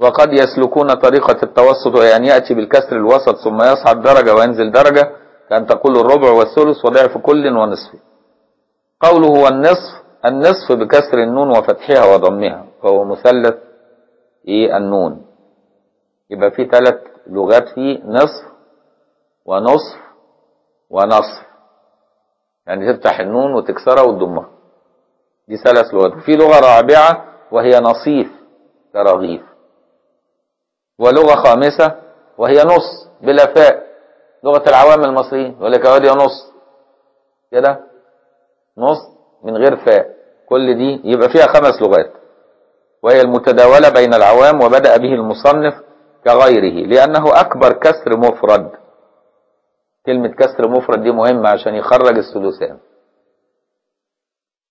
وقد يسلكون طريقة التوسط وهي أن يأتي بالكسر الوسط ثم يصعد درجة وينزل درجة. كأن تقول الربع والثلث وضعف كل ونصف. قوله هو النصف بكسر النون وفتحها وضمها فهو مثلث إيه؟ النون. يبقى في ثلاث لغات فيه نصف ونصف ونصف. يعني تفتح النون وتكسرها وتضمها. دي ثلاث لغات. وفي لغة رابعة وهي نصيف كرغيف ولغة خامسة وهي نص بلا فاء. لغة العوام المصريين. يقول لك اهو نص. كده؟ نص من غير فاء. كل دي يبقى فيها خمس لغات. وهي المتداولة بين العوام وبدأ به المصنف كغيره لأنه أكبر كسر مفرد. كلمة كسر مفرد دي مهمة عشان يخرج الثلثان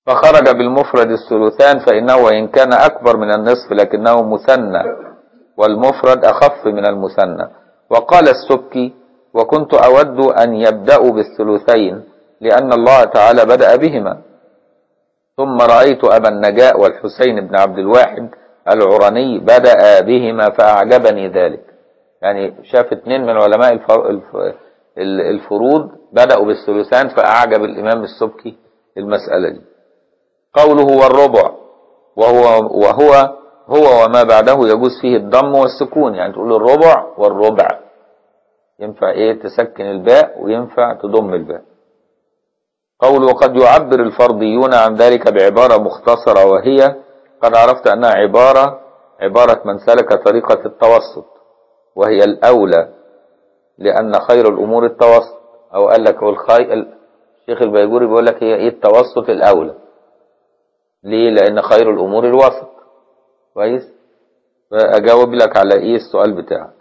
فخرج بالمفرد الثلثان فإنه وإن كان أكبر من النصف لكنه مثنى والمفرد أخف من المثنى. وقال السبكي وكنت أود أن يبدأوا بالثلثين لأن الله تعالى بدأ بهما. ثم رأيت أبا النجاء والحسين بن عبد الواحد العراني بدأ بهما فأعجبني ذلك. يعني شاف اثنين من علماء الفروض بدأوا بالثلثان فأعجب الإمام السبكي المسألة دي. قوله والربع وهو وهو هو وما بعده يجوز فيه الضم والسكون. يعني تقول الربع والربع. ينفع إيه؟ تسكن الباء وينفع تضم الباء. قول وقد يعبر الفرضيون عن ذلك بعبارة مختصرة وهي قد عرفت أنها عبارة عبارة من سلك طريقة التوسط وهي الأولى لأن خير الأمور التوسط أو قال لك الخي... الشيخ البيجوري بيقول لك هي إيه؟ التوسط الأولى. ليه؟ لأن خير الأمور الوسط. كويس؟ فأجاوب لك على إيه السؤال بتاعك؟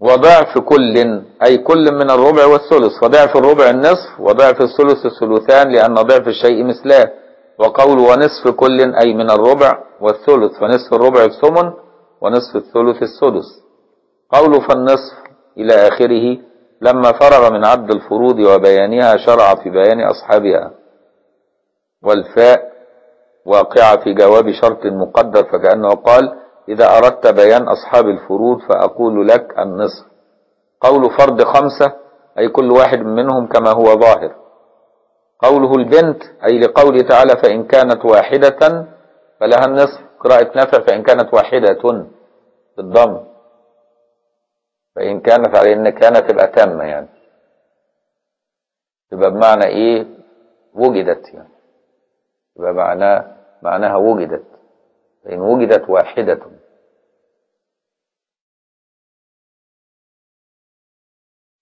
وضعف كل أي كل من الربع والثلث. فضعف الربع النصف وضعف الثلث الثلثان لأن ضعف الشيء مثلاه. وقول ونصف كل أي من الربع والثلث. فنصف الربع الثمن ونصف الثلث السدس. قول فالنصف إلى آخره لما فرغ من عد الفروض وبيانها شرع في بيان أصحابها. والفاء واقعة في جواب شرط مقدر فكأنه قال إذا أردت بيان أصحاب الفروض فأقول لك النصف. قول فرض خمسة أي كل واحد منهم كما هو ظاهر. قوله البنت أي لقوله تعالى فإن كانت واحدة فلها النصف. قراءة نافع فإن كانت واحدة بالضم. فإن كانت على إن كانت تبقى تامة يعني. تبقى بمعنى إيه؟ وجدت يعني. تبقى معناها معناها وجدت. فإن وجدت واحدة.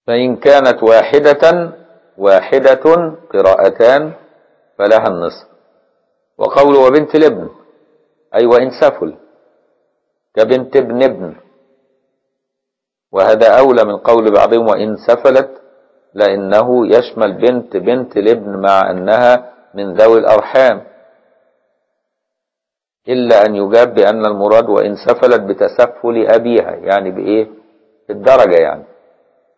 فإن كانت واحدة واحدة قراءتان فلها النصف. وقول وبنت الابن أي وإن سفل كبنت ابن ابن. وهذا أولى من قول بعضهم وإن سفلت لأنه يشمل بنت بنت الابن مع أنها من ذوي الأرحام. إلا أن يجاب بأن المراد وإن سفلت بتسفل أبيها يعني بإيه؟ الدرجة يعني.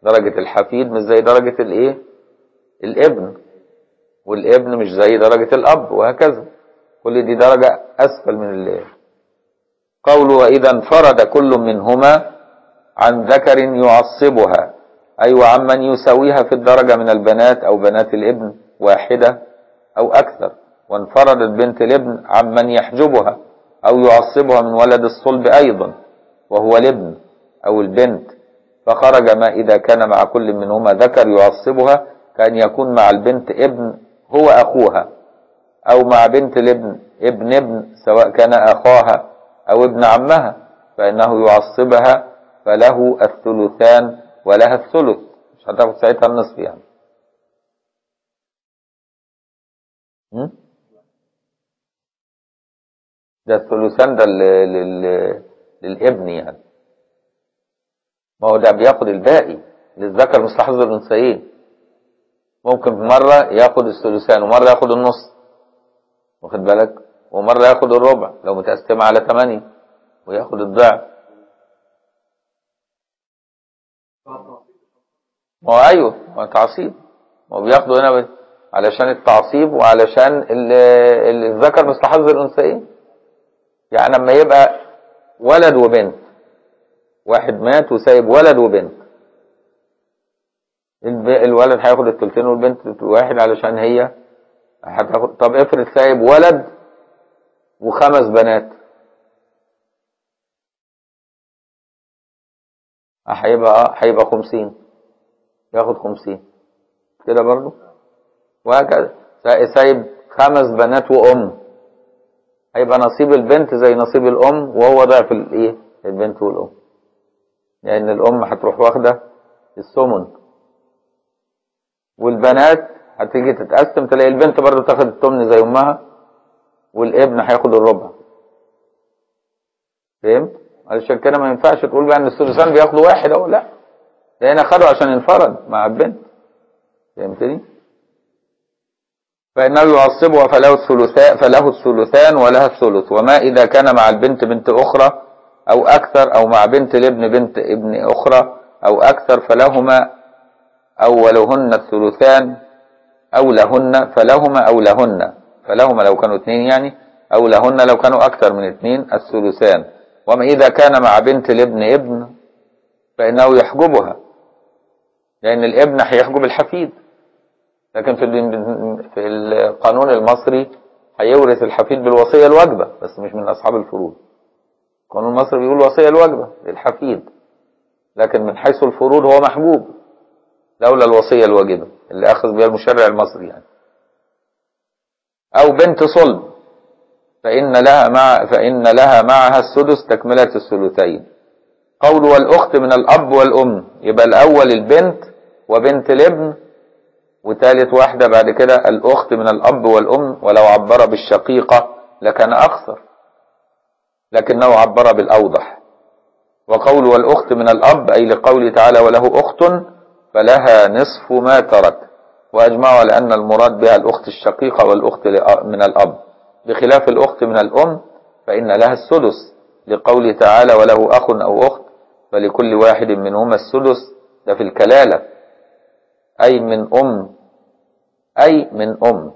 درجة الحفيد مش زي درجة الإيه؟ الإبن. والإبن مش زي درجة الأب وهكذا. كل دي درجة أسفل من اللي قوله وإذا انفرد كل منهما عن ذكر يعصبها أي أيوة وعمن يساويها في الدرجة من البنات أو بنات الإبن واحدة أو أكثر. وانفردت بنت الابن عمن يحجبها أو يعصبها من ولد الصلب أيضا وهو الابن أو البنت. فخرج ما إذا كان مع كل منهما ذكر يعصبها كأن يكون مع البنت ابن هو أخوها أو مع بنت الابن ابن ابن سواء كان أخاها أو ابن عمها فإنه يعصبها فله الثلثان ولها الثلث. مش هتاخد ساعتها النصف يعني. ده الثلثان ده لل... للابن يعني. ما هو ده بياخد الباقي للذكر مثل حظ الأنثيين. ممكن مرة ياخد الثلثان ومرة ياخد النص. واخد بالك؟ ومرة ياخد الربع لو متقسمة على ثمانية وياخد الضعف. ما هو أيوه ما تعصيب. ما هو بياخدوا هنا علشان التعصيب وعلشان الذكر حظ الأنثيين. يعني لما يبقى ولد وبنت واحد مات وسايب ولد وبنت. الولد هياخد الثلثين والبنت واحد علشان هي هتاخد طب افرض سايب ولد وخمس بنات. هيبقى هيبقى خمسين. ياخد خمسين. كده برضو؟ وهكذا. سايب خمس بنات وأم. هيبقى نصيب البنت زي نصيب الأم وهو ضعف الايه البنت والأم. لأن الأم هتروح واخدة الثمن والبنات هتيجي تتقسم تلاقي البنت برضه تاخد الثمن زي أمها والابن هياخد الربع. فهمت؟ علشان كده ما ينفعش تقول بقى إن الثلثان بياخدوا واحد أهو لا. ده هنا خدوا عشان ينفرد مع البنت. فهمتني؟ فإنه يعصبها فله الثلثان فله الثلثان ولها الثلث. وما إذا كان مع البنت بنت أخرى أو أكثر أو مع بنت الابن بنت ابن أخرى أو أكثر فلهما أو ولهن الثلثان أو لهن فلهما أو لهن. فلهما لو كانوا اثنين يعني أو لهن لو كانوا أكثر من اثنين الثلثان. وما إذا كان مع بنت الابن ابن فإنه يحجبها. لأن الابن هيحجب الحفيد. لكن في في القانون المصري هيورث الحفيد بالوصية الواجبة بس مش من أصحاب الفروض. القانون المصري بيقول الوصية الواجبة للحفيد لكن من حيث الفروض هو محجوب لولا الوصية الواجبة اللي أخذ بها المشرع المصري يعني. أو بنت صلب فإن لها مع فإن لها معها السدس تكملة الثلثين. قول والأخت من الأب والأم يبقى الأول البنت وبنت الابن وثالث واحدة بعد كده الأخت من الأب والأم ولو عبر بالشقيقة لكان أقصر لكنه عبر بالأوضح. وقول والأخت من الأب أي لقوله تعالى وله أخت فلها نصف ما ترك. وأجمعوا على أن المراد بها الأخت الشقيقة والأخت من الأب. بخلاف الأخت من الأم فإن لها السدس. لقوله تعالى وله أخ أو أخت فلكل واحد منهما السدس. ده في الكلالة. أي من أم أي من أم.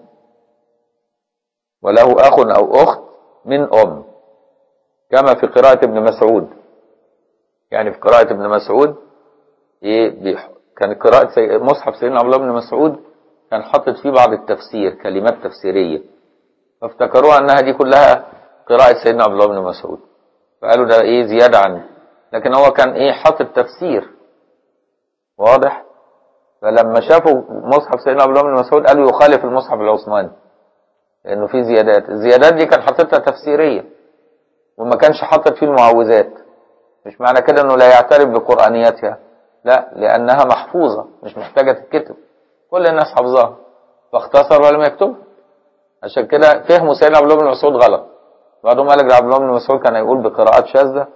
وله أخ أو أخت من أم. كما في قراءة ابن مسعود. يعني في قراءة ابن مسعود إيه كان قراءة سي... مصحف سيدنا عبد الله بن مسعود كان حاطط فيه بعض التفسير كلمات تفسيرية. فافتكروها أنها دي كلها قراءة سيدنا عبد الله بن مسعود. فقالوا ده إيه زيادة عنه. لكن هو كان إيه حاطط تفسير واضح فلما شافوا مصحف سيدنا عبد الله بن مسعود قالوا يخالف المصحف العثماني لأنه فيه زيادات. الزيادات دي كان حاططها تفسيريه وما كانش حاطط فيه المعوذات. مش معنى كده إنه لا يعترف بقرانيتها لا لأنها محفوظة مش محتاجة تتكتب. كل الناس حافظاها. فاختصر ولم يكتب. عشان كده فهموا سيدنا عبد الله بن مسعود غلط. بعضهم قال لك ده عبد الله بن مسعود كان يقول بقراءات شاذة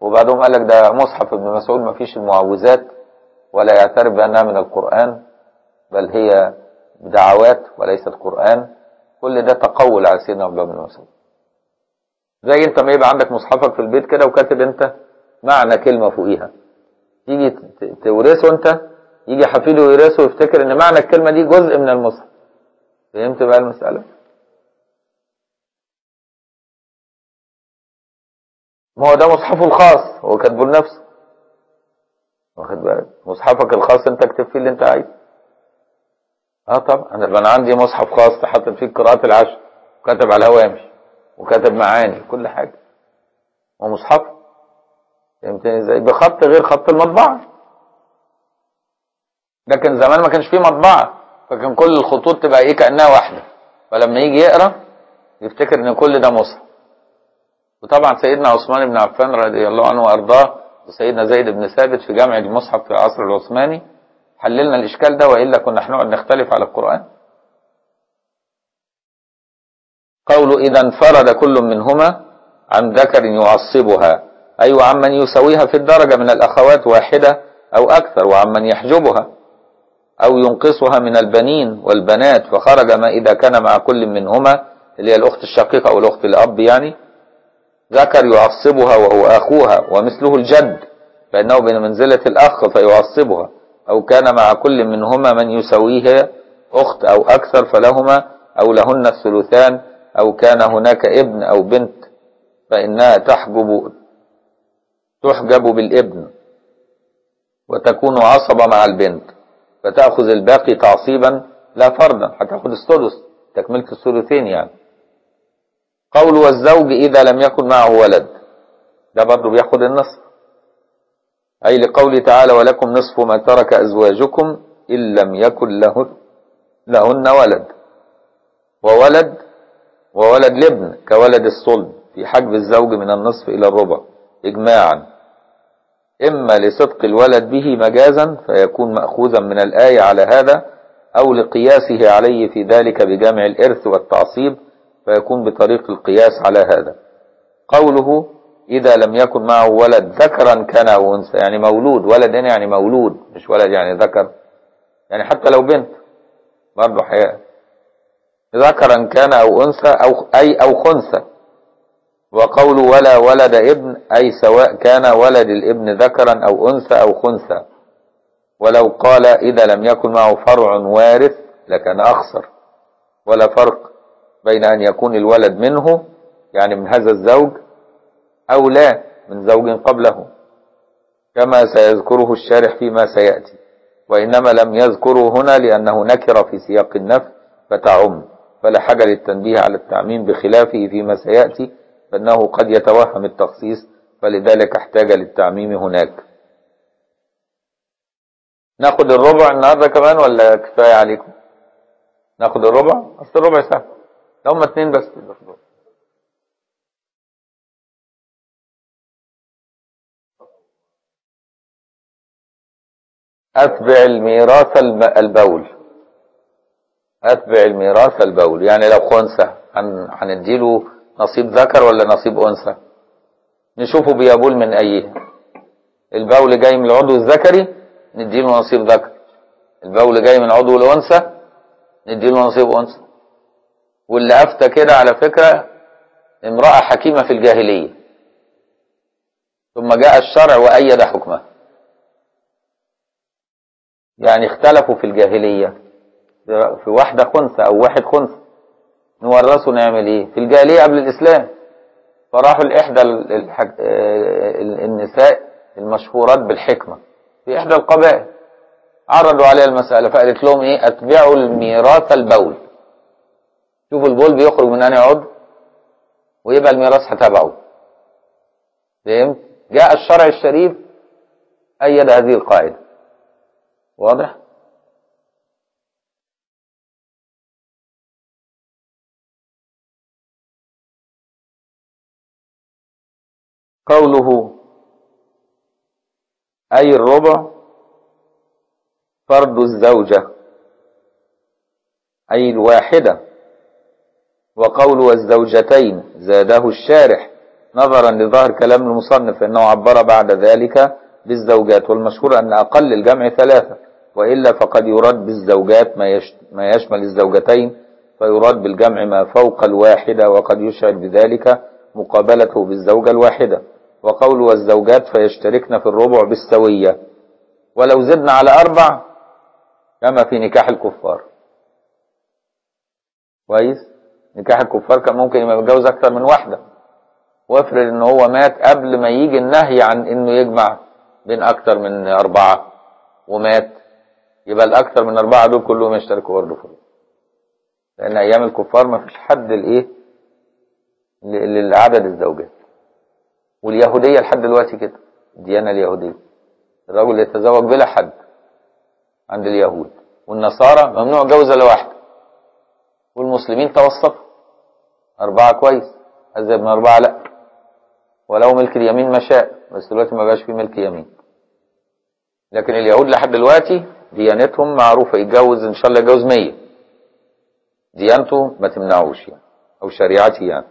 وبعضهم قال لك ده مصحف ابن مسعود ما فيش المعوذات. ولا يعترف بأنها من القرآن بل هي دعوات وليست قرآن كل ده تقول على سيدنا عبد الله بن مسعود. زي انت ما يبقى عندك مصحفك في البيت كده وكاتب انت معنى كلمة فوقيها. تيجي تورثه انت يجي حفيده يورثه ويفتكر ان معنى الكلمة دي جزء من المصحف. فهمت بقى المسألة؟ ما هو ده مصحفه الخاص هو كاتبه لنفسه. واخد بالك؟ مصحفك الخاص انت اكتب فيه اللي انت عايزه. آه طبعا. أنا أنا عندي مصحف خاص حاطط فيه قراءات العشر وكتب على الهوامش وكتب معاني كل حاجة. ومصحف فهمتني إزاي؟ بخط غير خط المطبعة. لكن زمان ما كانش فيه مطبعة. فكان كل الخطوط تبقى إيه؟ كأنها واحدة. فلما يجي يقرأ يفتكر إن كل ده مصحف. وطبعا سيدنا عثمان بن عفان رضي الله عنه وأرضاه وسيدنا زيد بن ثابت في جامع المصحف في العصر العثماني حللنا الإشكال ده وإلا كنا هنقعد نختلف على القرآن. قول إذا انفرد كل منهما عن ذكر يعصبها أي أيوة عمن يسويها في الدرجة من الأخوات واحدة أو أكثر وعمن يحجبها أو ينقصها من البنين والبنات فخرج ما إذا كان مع كل منهما اللي هي الأخت الشقيقة أو الأخت الأب يعني ذكر يعصبها وهو أخوها ومثله الجد فإنه بمنزلة الأخ فيعصبها. أو كان مع كل منهما من يسويها أخت أو أكثر فلهما أو لهن الثلثان أو كان هناك ابن أو بنت فإنها تحجب تحجب بالابن وتكون عصبة مع البنت فتأخذ الباقي تعصيبا لا فرضا هتاخد السدس تكملة الثلثين يعني. قول والزوج إذا لم يكن معه ولد. ده برضه بياخد النصف. أي لقوله تعالى ولكم نصف ما ترك أزواجكم إن لم يكن لهن, لهن ولد. وولد وولد الابن كولد الصلب. في حجب الزوج من النصف إلى الربع. إجماعا. إما لصدق الولد به مجازا فيكون مأخوذا من الآية على هذا أو لقياسه عليه في ذلك بجمع الإرث والتعصيب فيكون بطريق القياس على هذا. قوله إذا لم يكن معه ولد ذكرا كان أو أنثى يعني مولود ولد هنا يعني مولود مش ولد يعني ذكر. يعني حتى لو بنت برضه حياة. ذكرا كان أو أنثى أو أي أو خنثى. وقول ولا ولد ابن أي سواء كان ولد الابن ذكرا أو أنثى أو خنثى. ولو قال إذا لم يكن معه فرع وارث لكان أخسر. ولا فرق. بين أن يكون الولد منه يعني من هذا الزوج أو لا من زوج قبله كما سيذكره الشارح فيما سيأتي. وإنما لم يذكره هنا لأنه نكر في سياق النفي فتعم. فلا حاجة للتنبيه على التعميم بخلافه فيما سيأتي فإنه قد يتوهم التخصيص فلذلك احتاج للتعميم هناك. ناخد الربع النهاردة كمان ولا كفاية عليكم؟ ناخد الربع؟ أصل الربع سهل. هم اتنين بس أتبع الميراث البول. أتبع الميراث البول. يعني لو خنثى هنديله نصيب ذكر ولا نصيب أنثى؟ نشوفه بيبول من أيه البول جاي من العضو الذكري نديله نصيب ذكر. البول جاي من عضو الأنثى نديله نصيب أنثى. واللي أفتى كده على فكرة امرأة حكيمة في الجاهلية. ثم جاء الشرع وأيد حكمه. يعني اختلفوا في الجاهلية. في واحدة خنثى أو واحد خنثى نورثه نعمل إيه في الجاهلية قبل الإسلام. فراحوا لإحدى الحج... النساء المشهورات بالحكمة. في إحدى القبائل. عرضوا عليها المسألة. فقالت لهم إيه؟ أتبعوا الميراث البول. شوفوا البول بيخرج من أنهي عضو ويبقى الميراث هتبعه فهمت؟ جاء الشرع الشريف أيد هذه القاعدة. واضح؟ قوله أي الربع فرد الزوجة أي الواحدة. وقول والزوجتين زاده الشارح. نظرا لظاهر كلام المصنف أنه عبر بعد ذلك بالزوجات والمشهور أن أقل الجمع ثلاثة وإلا فقد يراد بالزوجات ما يشمل الزوجتين فيراد بالجمع ما فوق الواحدة وقد يشعر بذلك مقابلته بالزوجة الواحدة. وقول والزوجات فيشتركن في الربع بالسوية. ولو زدنا على أربع كما في نكاح الكفار. كويس؟ نكاح الكفار كان ممكن يبقى متجوز أكثر من واحدة. وافرض إن هو مات قبل ما يجي النهي عن إنه يجمع بين أكثر من أربعة ومات يبقى الأكثر من أربعة دول كلهم يشتركوا برضه في لأن أيام الكفار ما فيش حد الإيه لعدد الزوجات. واليهودية لحد دلوقتي كده الديانة اليهودية. الرجل يتزوج بلا حد عند اليهود. والنصارى ممنوع جوز الا واحدة والمسلمين توسطوا. أربعة كويس أزيد من أربعة لا. ولو ملك اليمين ما شاء بس دلوقتي ما بقاش فيه ملك يمين. لكن اليهود لحد دلوقتي ديانتهم معروفة يتجوز إن شاء الله يتجوز مية. ديانته ما تمنعوش يعني أو شريعته يعني.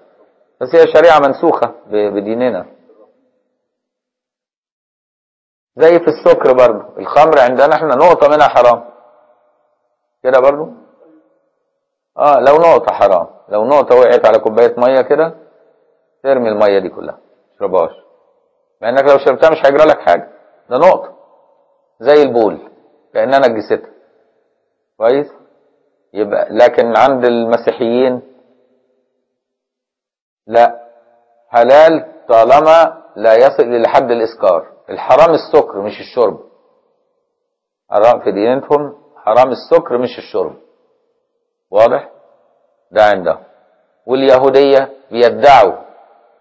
بس هي شريعة منسوخة بديننا. زي في السكر برضو الخمر عندنا إحنا نقطة منها حرام. كده برضو؟ آه لو نقطة حرام. لو نقطة وقعت على كوباية مية كده ترمي المية دي كلها تشربهاش مع إنك لو شربتها مش هيجرى لك حاجة. ده نقطة. زي البول كأنها نجستها كويس؟ يبقى لكن عند المسيحيين لا. حلال طالما لا يصل لحد الإسكار. الحرام السكر مش الشرب. حرام في دينتهم حرام السكر مش الشرب. واضح؟ ده عندهم. واليهودية بيدعوا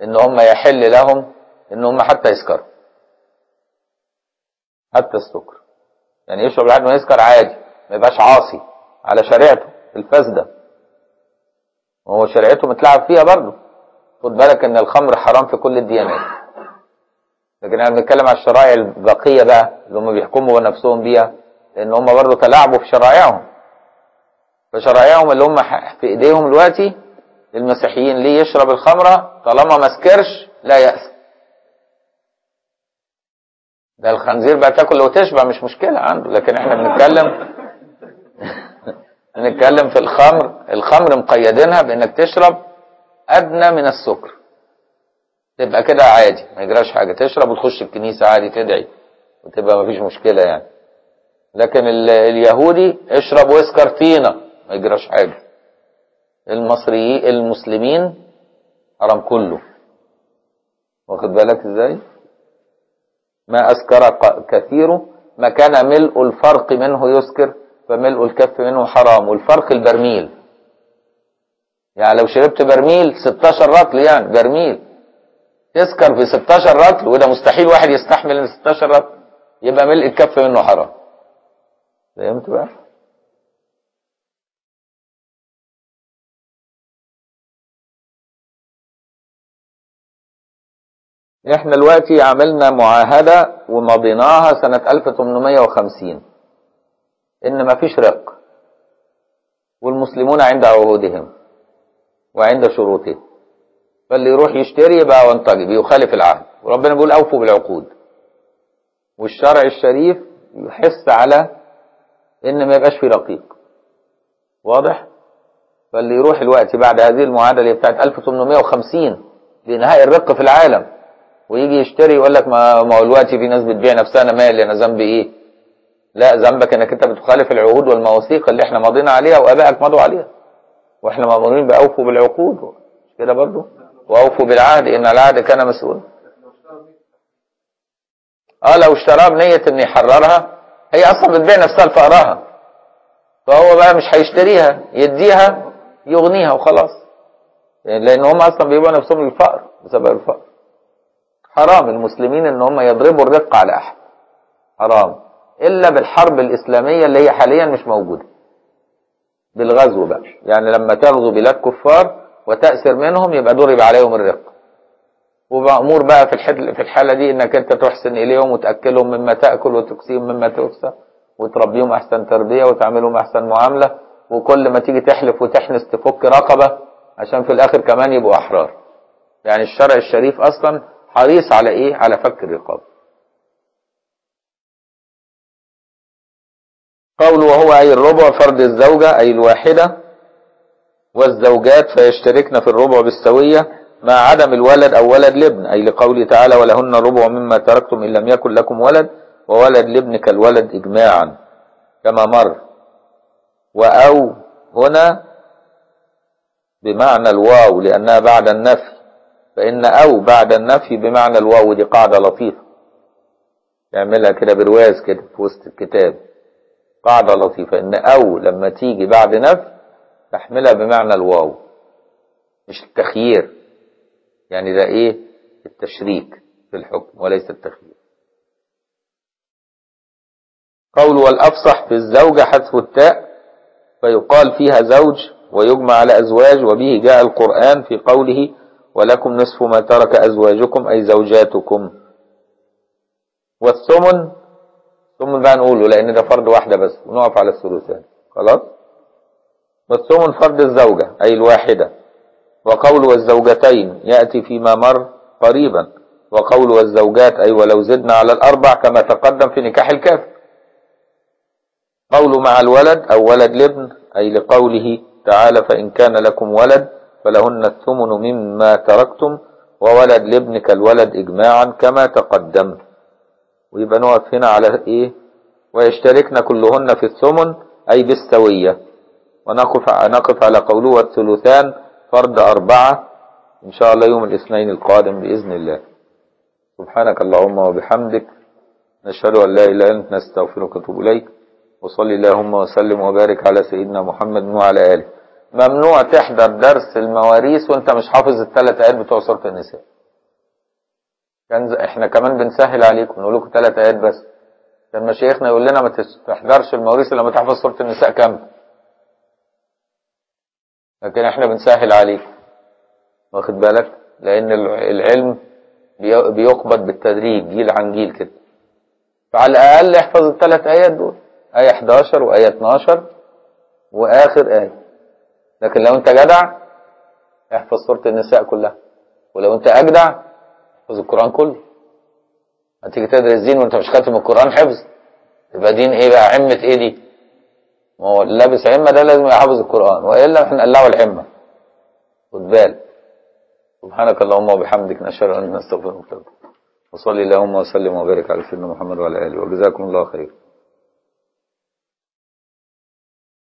إن هم يحل لهم إن هم حتى يسكروا. حتى السكر يعني يشرب لحد ما يسكر عادي. ما يبقاش عاصي على شريعته الفاسدة. وهو شريعته متلعب فيها برضه. خد بالك إن الخمر حرام في كل الديانات. لكن إحنا بنتكلم على الشرائع الباقيه بقى اللي هم بيحكموا نفسهم بيها لأن هم برضه تلاعبوا في شرائعهم. فشرائعهم اللي هم في ايديهم دلوقتي المسيحيين ليه يشرب الخمره طالما ما سكرش لا يأس. ده الخنزير بقى تاكل وتشبع مش مشكلة عنده لكن إحنا بنتكلم <laughs> بنتكلم في الخمر الخمر مقيدينها بإنك تشرب أدنى من السكر. تبقى كده عادي ما يجراش حاجة. تشرب وتخش الكنيسة عادي تدعي وتبقى ما فيش مشكلة يعني. لكن اليهودي اشرب واسكر طينه ما يجراش حاجة. المصريين المسلمين حرام كله. واخد بالك إزاي؟ ما اسكر كثيره. ما كان ملء الفرق منه يسكر فملء الكف منه حرام. والفرق البرميل. يعني لو شربت برميل 16 رطل يعني برميل. تسكر في 16 رطل وده مستحيل واحد يستحمل ال 16 رطل. يبقى ملء الكف منه حرام. فهمت بقى؟ إحنا دلوقتي عملنا معاهدة ومضيناها سنة 1850 إن مفيش رق. والمسلمون عند عهودهم وعند شروطهم. فاللي يروح يشتري يبقى وانطجي بيخالف العهد. وربنا بيقول أوفوا بالعقود. والشرع الشريف يحث على إن ما يبقاش في رقيق. واضح؟ فاللي يروح الوقت بعد هذه المعادله اللي بتاعت 1850 لانهاء الرق في العالم ويجي يشتري يقول لك ما هو دلوقتي في ناس بتبيع نفسها أنا مالي أنا ذنبي إيه؟ لا ذنبك إنك أنت بتخالف العهود والمواثيق اللي إحنا ماضينا عليها وأبائك مضوا عليها. وإحنا مامورين بأوفوا بالعقود. مش كده برضه وأوفوا بالعهد إن العهد كان مسؤولا آه لو اشتراها بنية ان يحررها هي أصلا بتبيع نفسها لفقرها. فهو بقى مش هيشتريها يديها يغنيها وخلاص. لأن هم أصلا بيبيعوا نفسهم للفقر بسبب الفقر. حرام المسلمين إن هم يضربوا الرق على أحد. حرام. إلا بالحرب الإسلامية اللي هي حاليا مش موجودة. بالغزو بقى. يعني لما تغزو بلاد كفار وتأسر منهم يبقى ضرب عليهم الرق. ومأمور بقى في في الحالة دي إنك أنت تحسن إليهم وتأكلهم مما تأكل وتكسيهم مما تكسى وتربيهم أحسن تربية وتعملهم أحسن معاملة. وكل ما تيجي تحلف وتحنس تفك رقبة عشان في الآخر كمان يبقوا أحرار. يعني الشرع الشريف أصلا حريص على إيه؟ على فك الرقاب. قول وهو أي الربع فرد الزوجة أي الواحدة والزوجات فيشتركن في الربع بالسوية مع عدم الولد أو ولد لابن أي لقوله تعالى ولهن ربع مما تركتم إن لم يكن لكم ولد وولد لابن كالولد إجماعا. كما مر. وأو هنا بمعنى الواو لأنها بعد النفي. فإن أو بعد النفي بمعنى الواو دي قاعدة لطيفة. يعملها كده برواز كده في وسط الكتاب. قاعدة لطيفة. إن أو لما تيجي بعد نفي تحملها بمعنى الواو. مش التخيير. يعني ده إيه؟ التشريك في الحكم وليس التخيير. قول والأفصح في الزوجة حذف التاء فيقال فيها زوج ويجمع على أزواج وبه جاء القرآن في قوله ولكم نصف ما ترك أزواجكم أي زوجاتكم. والثمن ثم بقى نقوله لأن ده فرض واحدة بس ونقف على الثلثان خلاص؟ والثمن فرض الزوجة أي الواحدة. وقول والزوجتين يأتي فيما مر قريبا. وقول والزوجات أي ولو زدنا على الأربع كما تقدم في نكاح الكافر قول مع الولد أو ولد لابن أي لقوله تعالى فإن كان لكم ولد فلهن الثمن مما تركتم وولد لابن كالولد اجماعا كما تقدم ويبقى نقف هنا على إيه؟ ويشتركن كلهن في الثمن أي بالسوية. ونقف نقف على قوله والثلثان فرد أربعة إن شاء الله يوم الاثنين القادم بإذن الله. سبحانك اللهم وبحمدك. نشهد أن لا إله إلا أنت نستغفرك ونتوب إليك. وصل اللهم وسلم وبارك على سيدنا محمد وعلى آله. ممنوع تحضر درس المواريث وانت مش حافظ الثلاث آيات بتوع سورة النساء. كان إحنا كمان بنسهل عليكم نقول لكم ثلاث آيات بس. كان مشايخنا يقول لنا ما تحضرش المواريث لما تحفظ سورة النساء كامل لكن إحنا بنسهل عليك واخد بالك؟ لأن الع- العلم بي- بيقبض بالتدريج جيل عن جيل كده. فعلى الأقل احفظ الثلاث ايات دول آية 11 وآية 12 وآخر آية. لكن لو انت جدع احفظ سورة النساء كلها. ولو انت أجدع احفظ القرآن كله. هتيجي تدرس دين وانت مش خاتم القرآن حفظ. يبقى دين إيه بقى؟ عمة إيه دي؟ ما هو لابس عمة ده لازم يحفظ القرآن. وإلا إحنا نقلعه العمه خد بالك سبحانك اللهم وبحمدك نشهد أن نستغفرك ونتوب. وصلي اللهم وسلم وبارك على سيدنا محمد وعلى آله. وجزاكم الله خير.